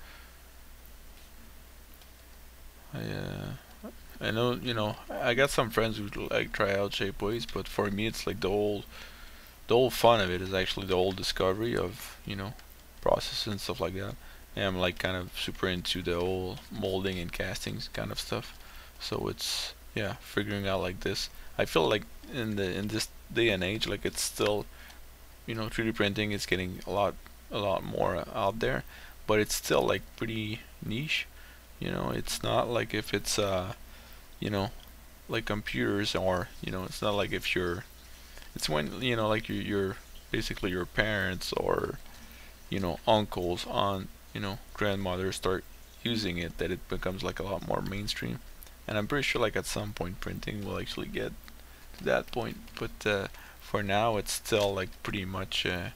I uh, I know you know I got some friends who like try out Shapeways, but for me it's like the whole the whole fun of it is actually the whole discovery of you know process and stuff like that. And I'm like kind of super into the whole molding and castings kind of stuff. So it's yeah figuring out like this. I feel like in the in this day and age like it's still you know 3d printing is getting a lot a lot more out there but it's still like pretty niche. You know it's not like if it's uh you know like computers or you know it's not like if you're it's when you know like you're, you're basically your parents or you know uncles on you know grandmothers start using it that it becomes like a lot more mainstream. And I'm pretty sure like at some point printing will actually get to that point. But uh, for now it's still like pretty much uh,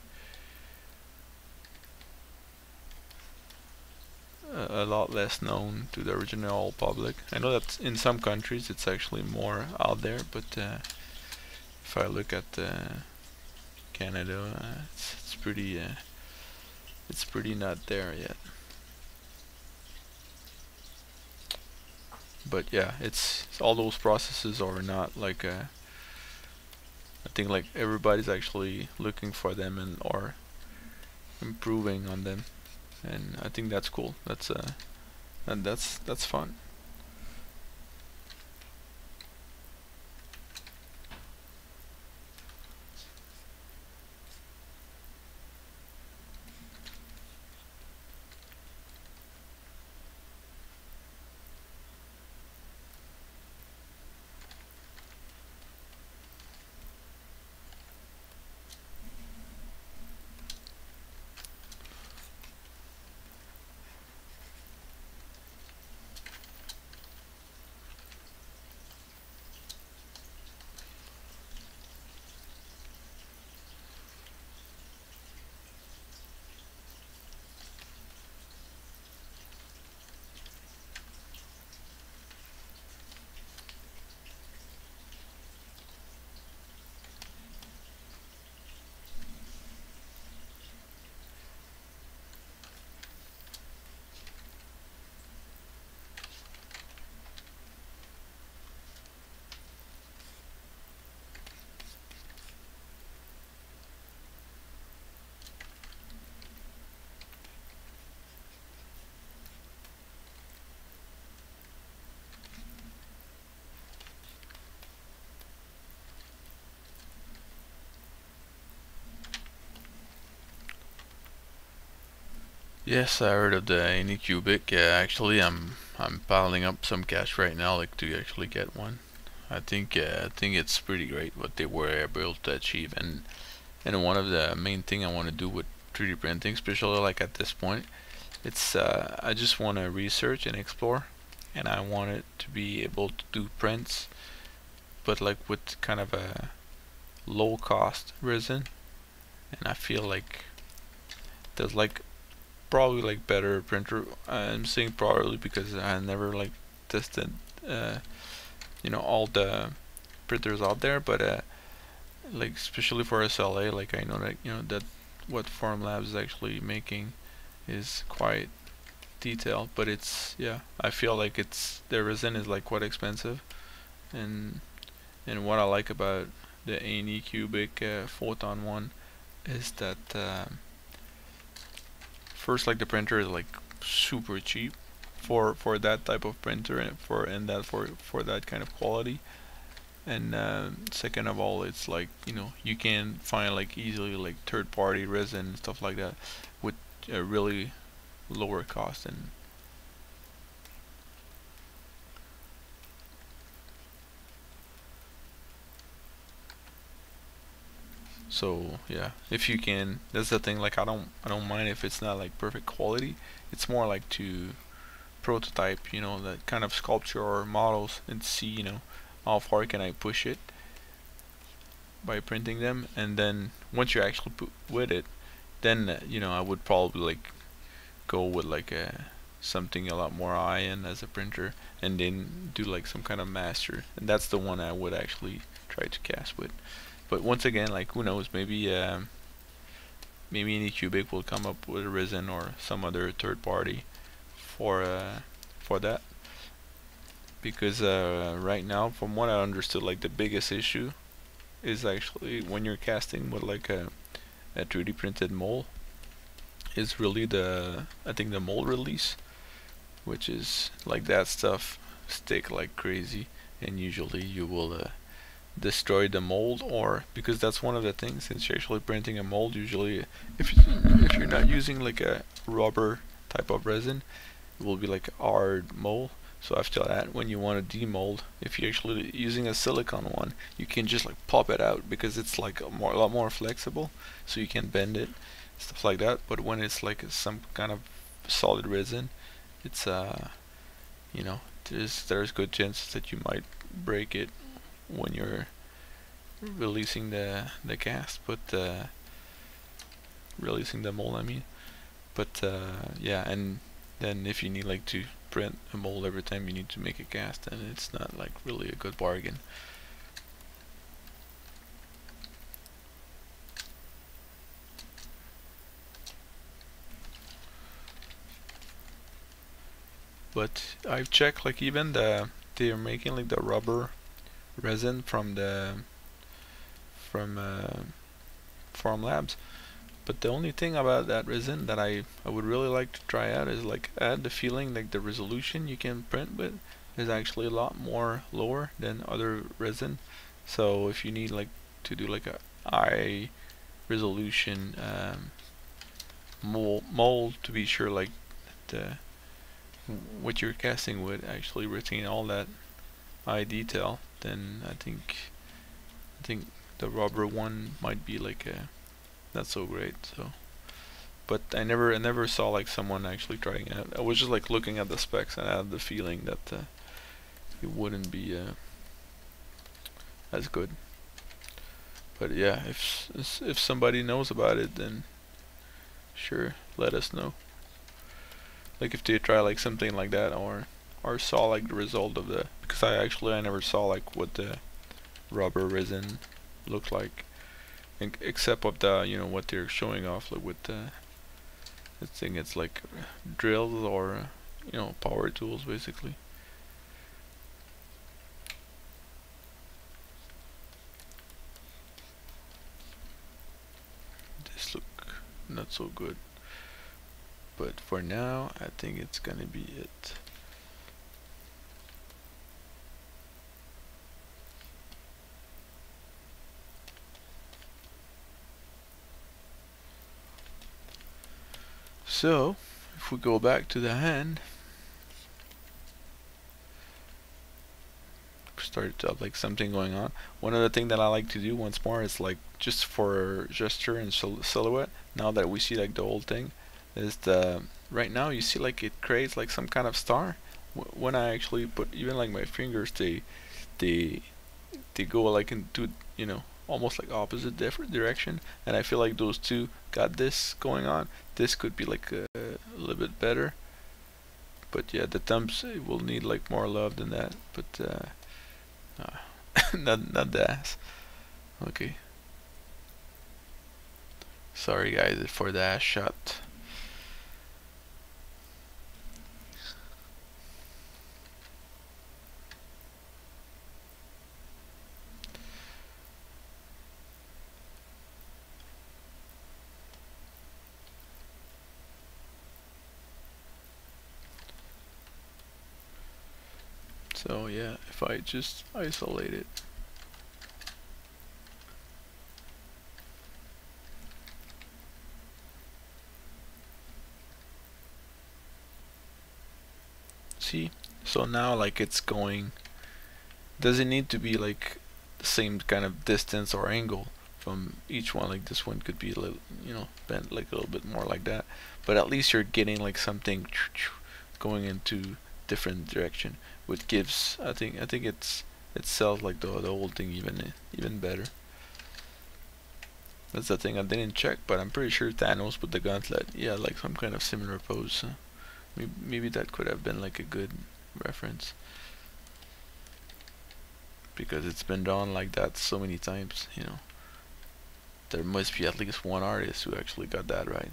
a lot less known to the original public. I know that in some countries it's actually more out there but uh, if I look at uh, Canada uh, it's, it's pretty uh, it's pretty not there yet. but yeah it's, it's all those processes are not like uh, I think like everybody's actually looking for them and are improving on them. And I think that's cool. That's uh and that's that's fun Yes, I heard of the Anycubic. Yeah, actually, I'm I'm piling up some cash right now, like to actually get one. I think uh, I think it's pretty great what they were able to achieve, and and one of the main thing I want to do with 3D printing, especially like at this point, it's uh, I just want to research and explore, and I want it to be able to do prints, but like with kind of a low cost resin, and I feel like there's like probably like better printer. I'm saying probably because I never like tested, uh, you know, all the printers out there, but uh, like especially for SLA, like I know that you know that what Formlabs is actually making is quite detailed, but it's yeah, I feel like it's the resin is like quite expensive, and and what I like about the Anycubic uh, Photon one is that. Um, first like the printer is like super cheap for for that type of printer and for and that for for that kind of quality. And uh, second of all it's like you know you can find like easily like third-party resin and stuff like that with a really lower cost and so yeah if you can that's the thing like I don't I don't mind if it's not like perfect quality. It's more like to prototype you know that kind of sculpture or models and see you know how far can I push it by printing them. And then once you actually put with it then uh, you know I would probably like go with like a something a lot more high-end as a printer and then do like some kind of master. And that's the one I would actually try to cast with but once again, like who knows? Maybe uh, maybe Anycubic will come up with a resin or some other third party for uh, for that. Because uh, right now, from what I understood, like the biggest issue is actually when you're casting with like a a 3D printed mold is really the I think the mold release, which is like that stuff stick like crazy, and usually you will uh, destroy the mold or because that's one of the things since you're actually printing a mold usually if if you're not using like a rubber type of resin it will be like hard mold. So after that when you want to demold if you're actually using a silicone one you can just like pop it out because it's like a, more, a lot more flexible so you can bend it stuff like that. But when it's like some kind of solid resin it's uh you know there's there's good chances that you might break it when you're releasing the the cast but uh, releasing the mold I mean. But uh, yeah and then if you need like to print a mold every time you need to make a cast then it's not like really a good bargain. But I've checked like even the they're making like the rubber resin from the from uh, Formlabs but the only thing about that resin that I, I would really like to try out is like add the feeling like the resolution you can print with is actually a lot more lower than other resin. So if you need like to do like a high resolution um, mold, mold to be sure like the what you're casting would actually retain all that high detail then I think I think the rubber one might be like a not so great so. But I never I never saw like someone actually trying it I was just like looking at the specs and I had the feeling that uh, it wouldn't be uh, as good. But yeah if if somebody knows about it then sure let us know. Like if they try like something like that or or saw like the result of the because I actually I never saw like what the rubber resin looked like except of the you know what they're showing off like with the I think it's like drills or you know power tools basically. This look not so good. But for now I think it's gonna be it so if we go back to the hand started to have like something going on. One other thing that I like to do once more is like just for gesture and silhouette now that we see like the whole thing is the right now you see like it creates like some kind of star. When I actually put even like my fingers they they they go like into you know almost like opposite different direction and I feel like those two got this going on. This could be like a, a little bit better. But yeah the thumbs will need like more love than that. But uh, not not the ass. Okay. Sorry guys for the ass shot So yeah, if I just isolate it. See? So now like it's going, does it need to be like the same kind of distance or angle from each one like this one could be a little you know bent like a little bit more like that but at least you're getting like something going into different direction which gives I think I think it's it sells like the the whole thing even even better. That's the thing I didn't check, but I'm pretty sure Thanos with the gauntlet, yeah, like some kind of similar pose. maybe, maybe that could have been like a good reference because it's been done like that so many times. You know, there must be at least one artist who actually got that right.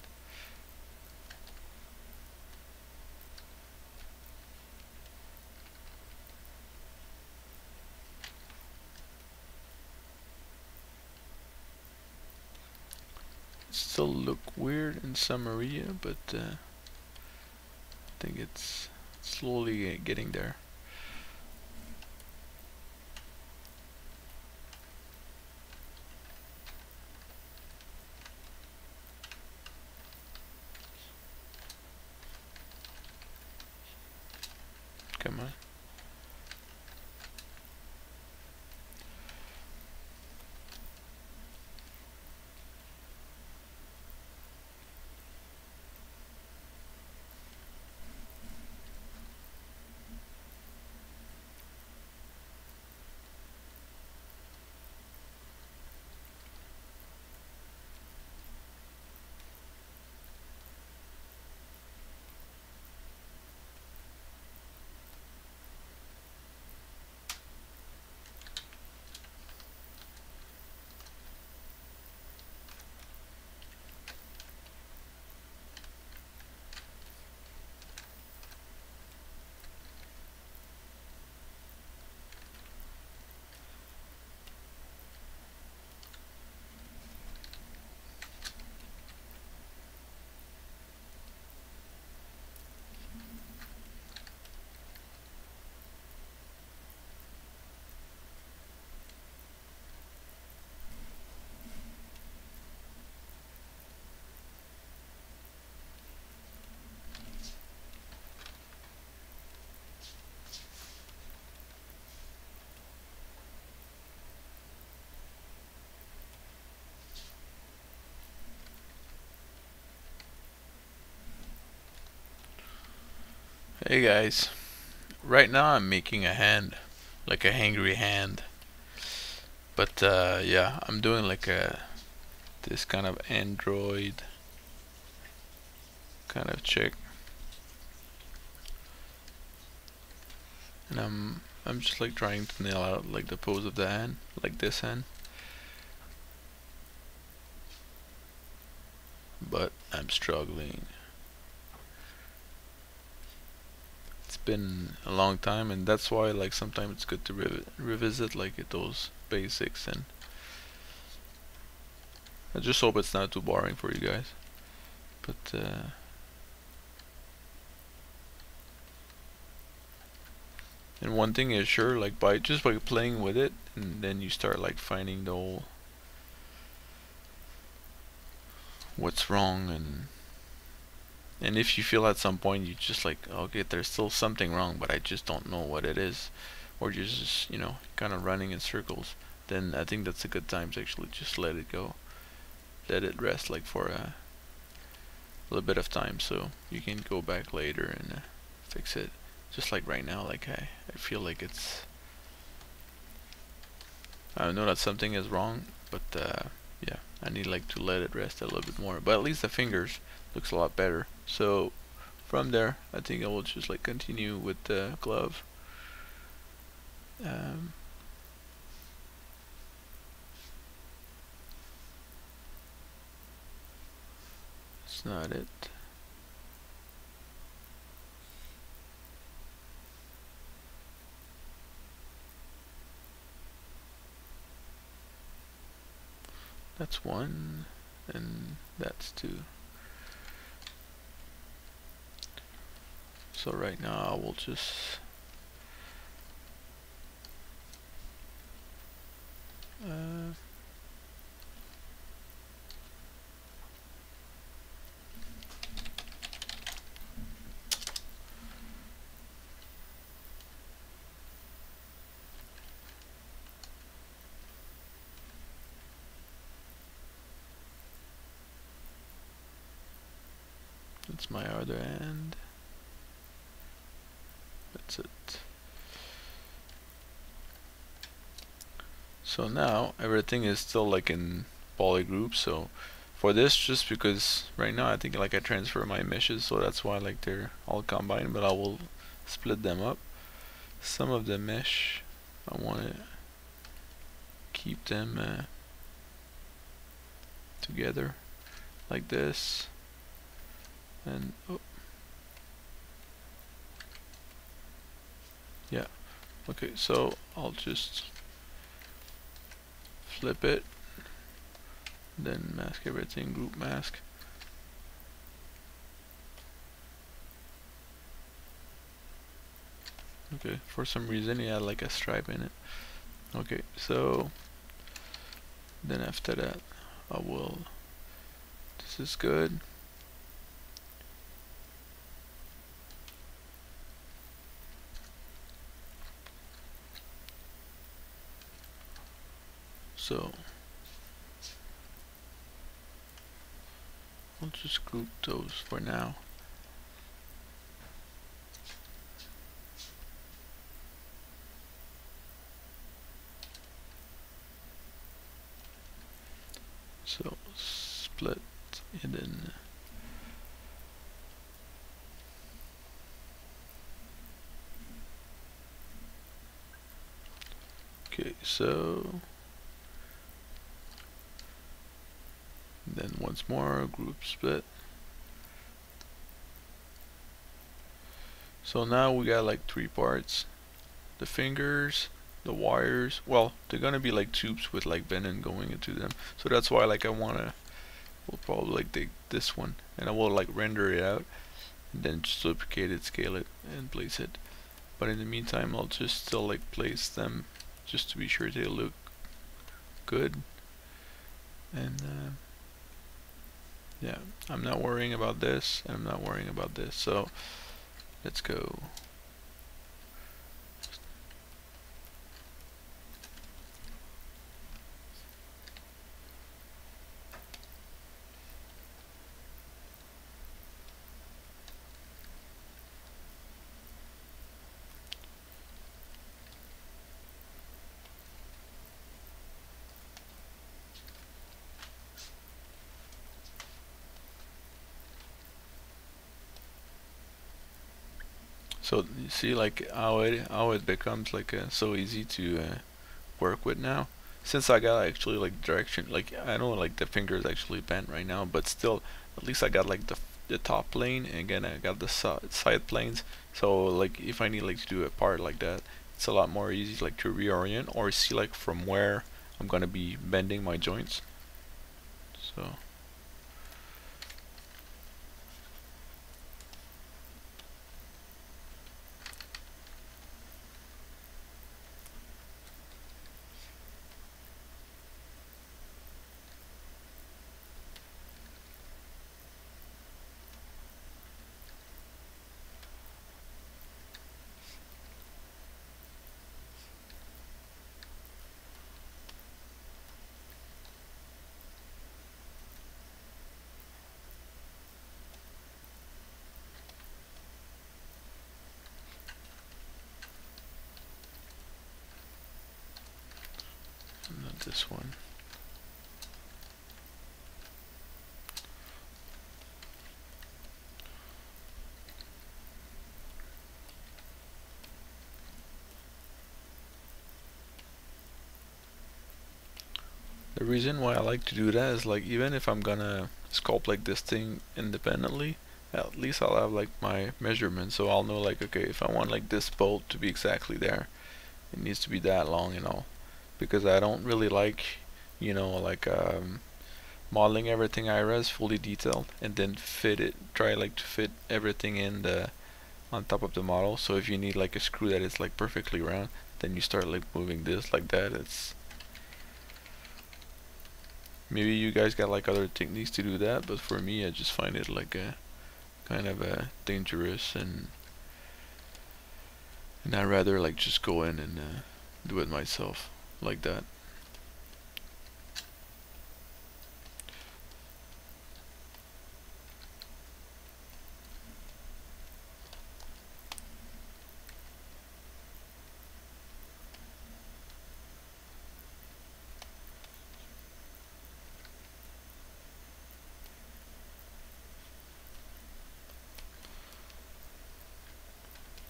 Still look weird in some area, but uh, I think it's slowly getting there. Come on. Hey guys, right now I'm making a hand, like a hangry hand. But uh, yeah, I'm doing like a this kind of android kind of chick. And I'm I'm just like trying to nail out like the pose of the hand, like this hand. But I'm struggling. Been a long time and that's why like sometimes it's good to revi revisit like those basics and I just hope it's not too boring for you guys. But uh, and one thing is sure like by just by playing with it and then you start like finding the whole what's wrong and and if you feel at some point you just like okay there's still something wrong but I just don't know what it is or you're just you know kind of running in circles then I think that's a good time to actually just let it go. Let it rest like for a, little bit of time so you can go back later and uh, fix it. Just like right now like I, I feel like it's I know that something is wrong but uh, yeah I need like to let it rest a little bit more but at least the fingers looks a lot better. So from there I think I will just like continue with the glove. Um, it's not it that's one and that's two. So right now we'll just uh, That's my other end that's it so now everything is still like in poly group. So for this just because right now I think like I transfer my meshes so that's why like they're all combined but I will split them up. Some of the mesh I want to keep them uh, together like this. And oh, yeah. Okay so I'll just flip it then mask everything group mask. Okay for some reason it had like a stripe in it. Okay so then after that I will this is good so I'll just group those for now. So split it in. Okay so then once more group split so now we got like three parts. The fingers the wires well they're gonna be like tubes with like venom going into them. So that's why like I wanna we'll probably like take this one and I will like render it out and then just duplicate it scale it and place it. But in the meantime I'll just still like place them just to be sure they look good. And uh, yeah I'm not worrying about this and I'm not worrying about this so let's go So you see like how it how it becomes like uh, so easy to uh, work with now. Since I got actually like direction, like I know like the finger is actually bent right now, but still at least I got like the the top plane and again I got the side planes. So like if I need like to do a part like that, it's a lot more easy like to reorient or see like from where I'm gonna be bending my joints. So. this one. The reason why I like to do that is like even if I'm gonna sculpt like this thing independently, at least I'll have like my measurement so I'll know like okay if I want like this bolt to be exactly there it needs to be that long and all. Because I don't really like you know like um, modeling everything IRES fully detailed and then fit it try like to fit everything in the on top of the model. So if you need like a screw that is like perfectly round then you start like moving this like that it's maybe you guys got like other techniques to do that but for me I just find it like a kind of a dangerous and and I'd rather like just go in and uh, do it myself like that.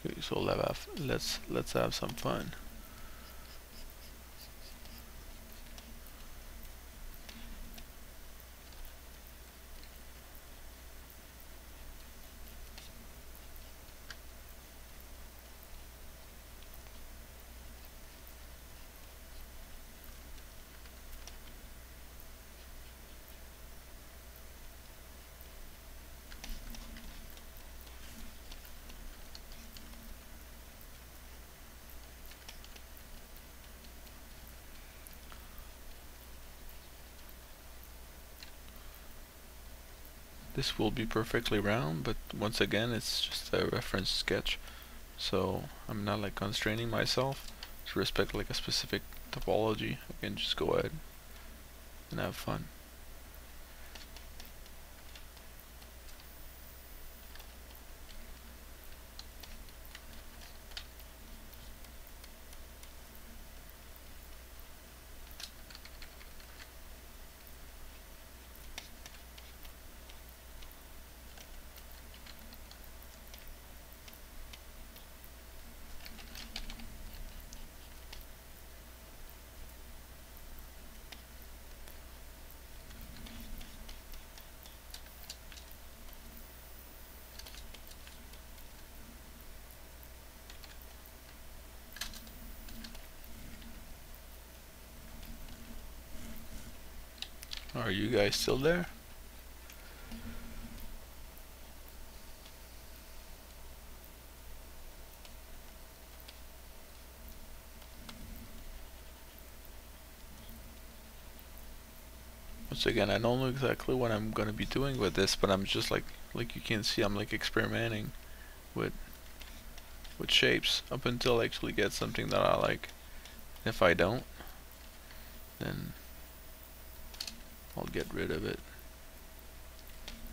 Okay, so let's let's have some fun. This will be perfectly round but once again it's just a reference sketch. So I'm not like constraining myself. To respect like a specific topology. I can just go ahead and have fun you guys still there? Once again, I don't know exactly what I'm gonna be doing with this, but I'm just like, like you can see, I'm like experimenting with with shapes up until I actually get something that I like. If I don't, then I'll get rid of it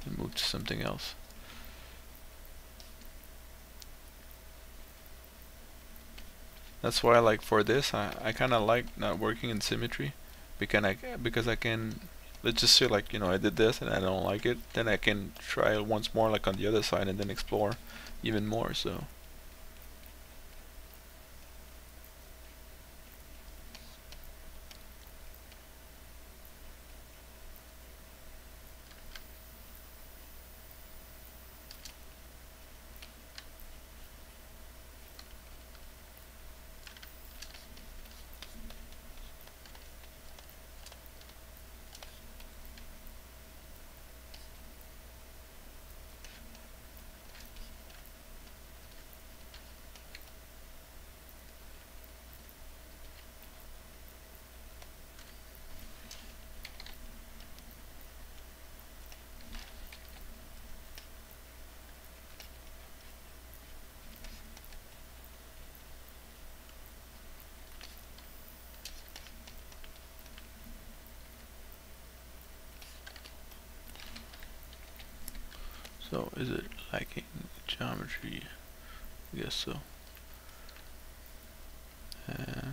and move to something else. That's why I like for this I, I kinda like not working in symmetry because I because I can let's just say like you know I did this and I don't like it then I can try it once more like on the other side and then explore even more so So is it lacking geometry? I guess so. Uh,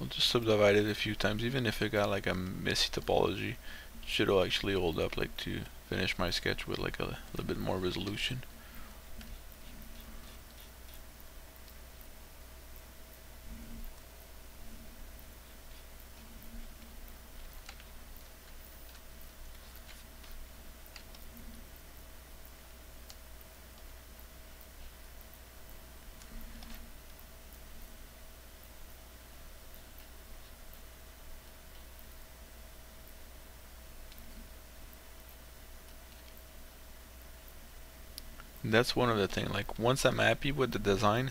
I'll just subdivide it a few times, even if it got like a messy topology, should actually hold up like to finish my sketch with like a little bit more resolution. That's one of the thing like once I'm happy with the design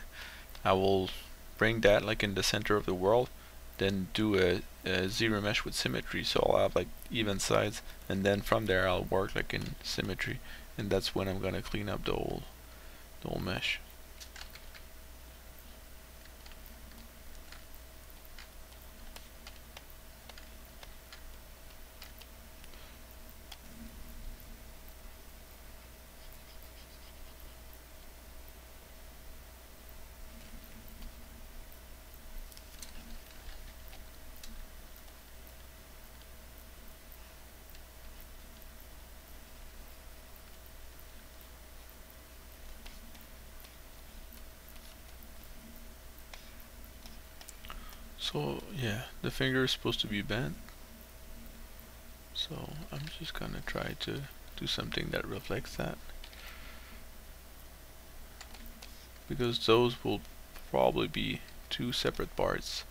I will bring that like in the center of the world then do a, a ZRemesh with symmetry. So I'll have like even sides and then from there I'll work like in symmetry and that's when I'm gonna clean up the whole the whole mesh So yeah, the finger is supposed to be bent. So I'm just gonna try to do something that reflects that. Because those will probably be two separate parts.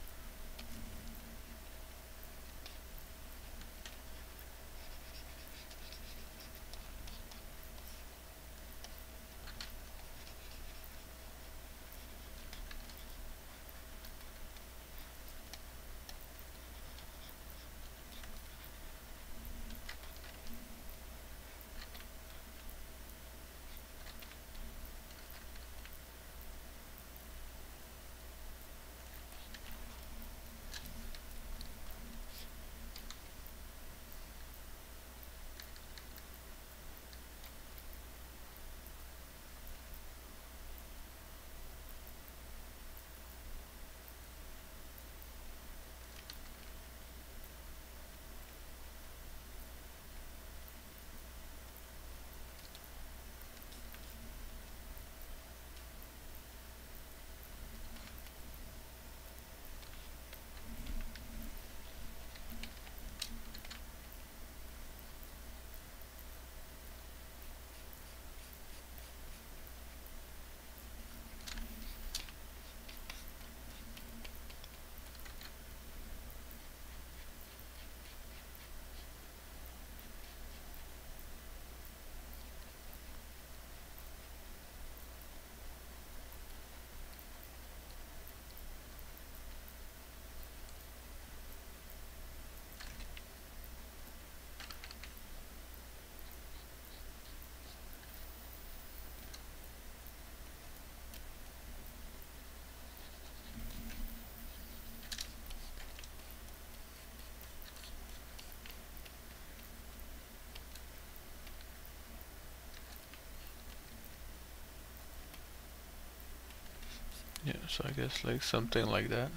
Yeah, so I guess like something like that.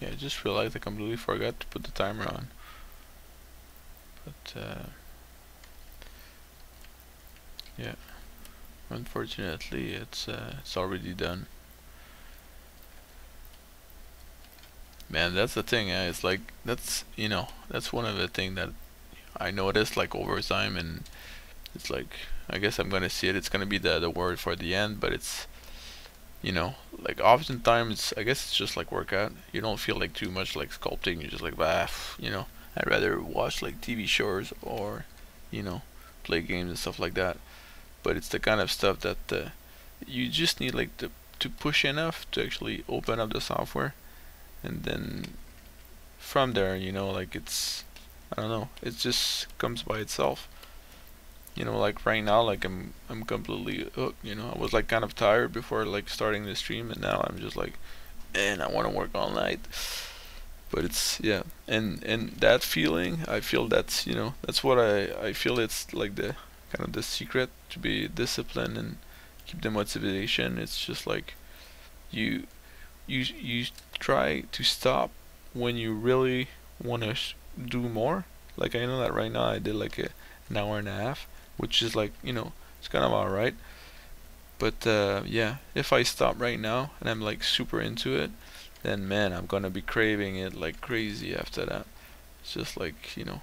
Yeah, I just realized I completely forgot to put the timer on. But, uh, yeah, unfortunately it's, uh, it's already done. Man, that's the thing, eh? it's like, that's, you know, that's one of the thing that I noticed like over time and it's like I guess I'm gonna see it. It's gonna be the the word for the end but it's you know like oftentimes I guess it's just like workout. You don't feel like too much like sculpting. You're just like bah you know. I'd rather watch like TV shows or you know play games and stuff like that. But it's the kind of stuff that uh, you just need like to to push enough to actually open up the software. And then from there you know like it's I don't know it just comes by itself you know like right now like I'm I'm completely hooked you know? I was like kind of tired before like starting the stream and now I'm just like and I want to work all night. But it's yeah and and that feeling i feel that's you know that's what i i feel it's like the kind of the secret to be disciplined and keep the motivation. It's just like you you you try to stop when you really want to do more. Like i know that right now i did like a, an hour and a half which is like you know it's kind of alright but uh, yeah if i stop right now and i'm like super into it then man, I'm gonna be craving it like crazy after that. It's just like, you know,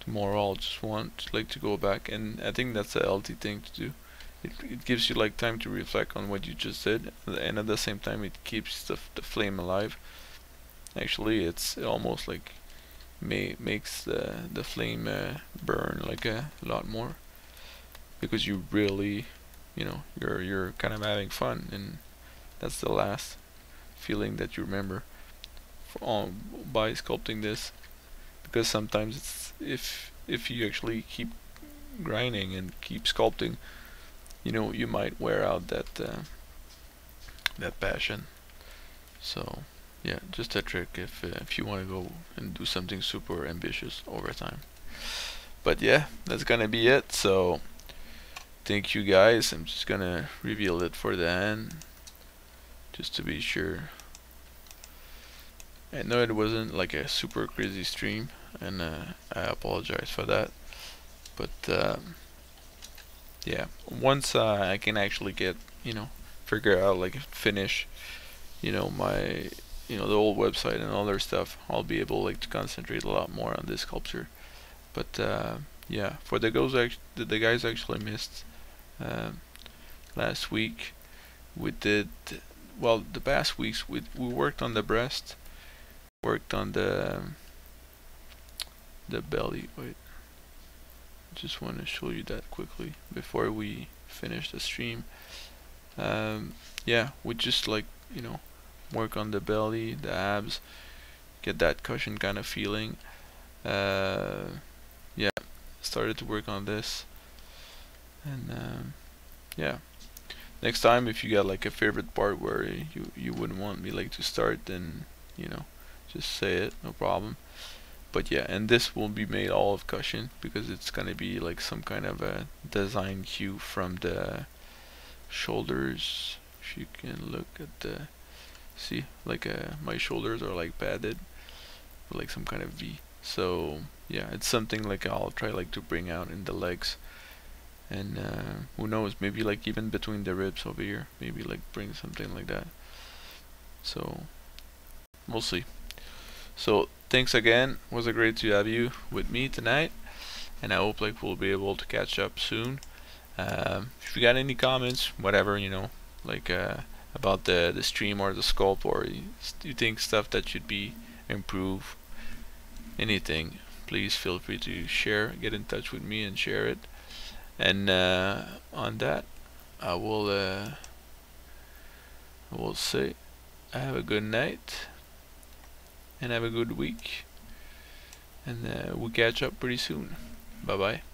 tomorrow I'll just want like to go back and I think that's a healthy thing to do. It, it gives you like time to reflect on what you just did and at the same time it keeps the, the flame alive. Actually it's almost like may, makes the, the flame uh, burn like a lot more. Because you really you know you're you're kind of having fun and that's the last feeling that you remember um, by sculpting this. Because sometimes it's if if you actually keep grinding and keep sculpting you know you might wear out that uh, that passion. So yeah just a trick if uh, if you want to go and do something super ambitious over time. But yeah that's gonna be it. So thank you guys. I'm just gonna reveal it for the end just to be sure. I know it wasn't like a super crazy stream and uh, I apologize for that. But um, yeah once uh, I can actually get you know figure out like finish you know my you know the old website and other stuff I'll be able like to concentrate a lot more on this sculpture. But uh, yeah for the actually the guys actually missed um, last week. We did well the past weeks we we worked on the breast worked on the the belly. Wait. Just want to show you that quickly before we finish the stream. Um, yeah we just like you know work on the belly the abs get that cushion kind of feeling. Uh, yeah started to work on this. And um, yeah. Next time if you got like a favorite part where you you wouldn't want me like to start then you know just say it no problem. But yeah and this will be made all of cushion because it's gonna be like some kind of a design cue from the shoulders. If you can look at the see like uh, my shoulders are like padded like some kind of V. So yeah it's something like I'll try like to bring out in the legs. And uh, who knows maybe like even between the ribs over here maybe like bring something like that. So we'll see. So thanks again. Was a great to have you with me tonight. And I hope like we'll be able to catch up soon. Um, if you got any comments whatever you know like uh, about the the stream or the sculpt or you, you think stuff that should be improved? Anything please feel free to share get in touch with me and share it. And uh, on that I will uh, I will say have a good night and have a good week. And uh, we'll catch up pretty soon. Bye bye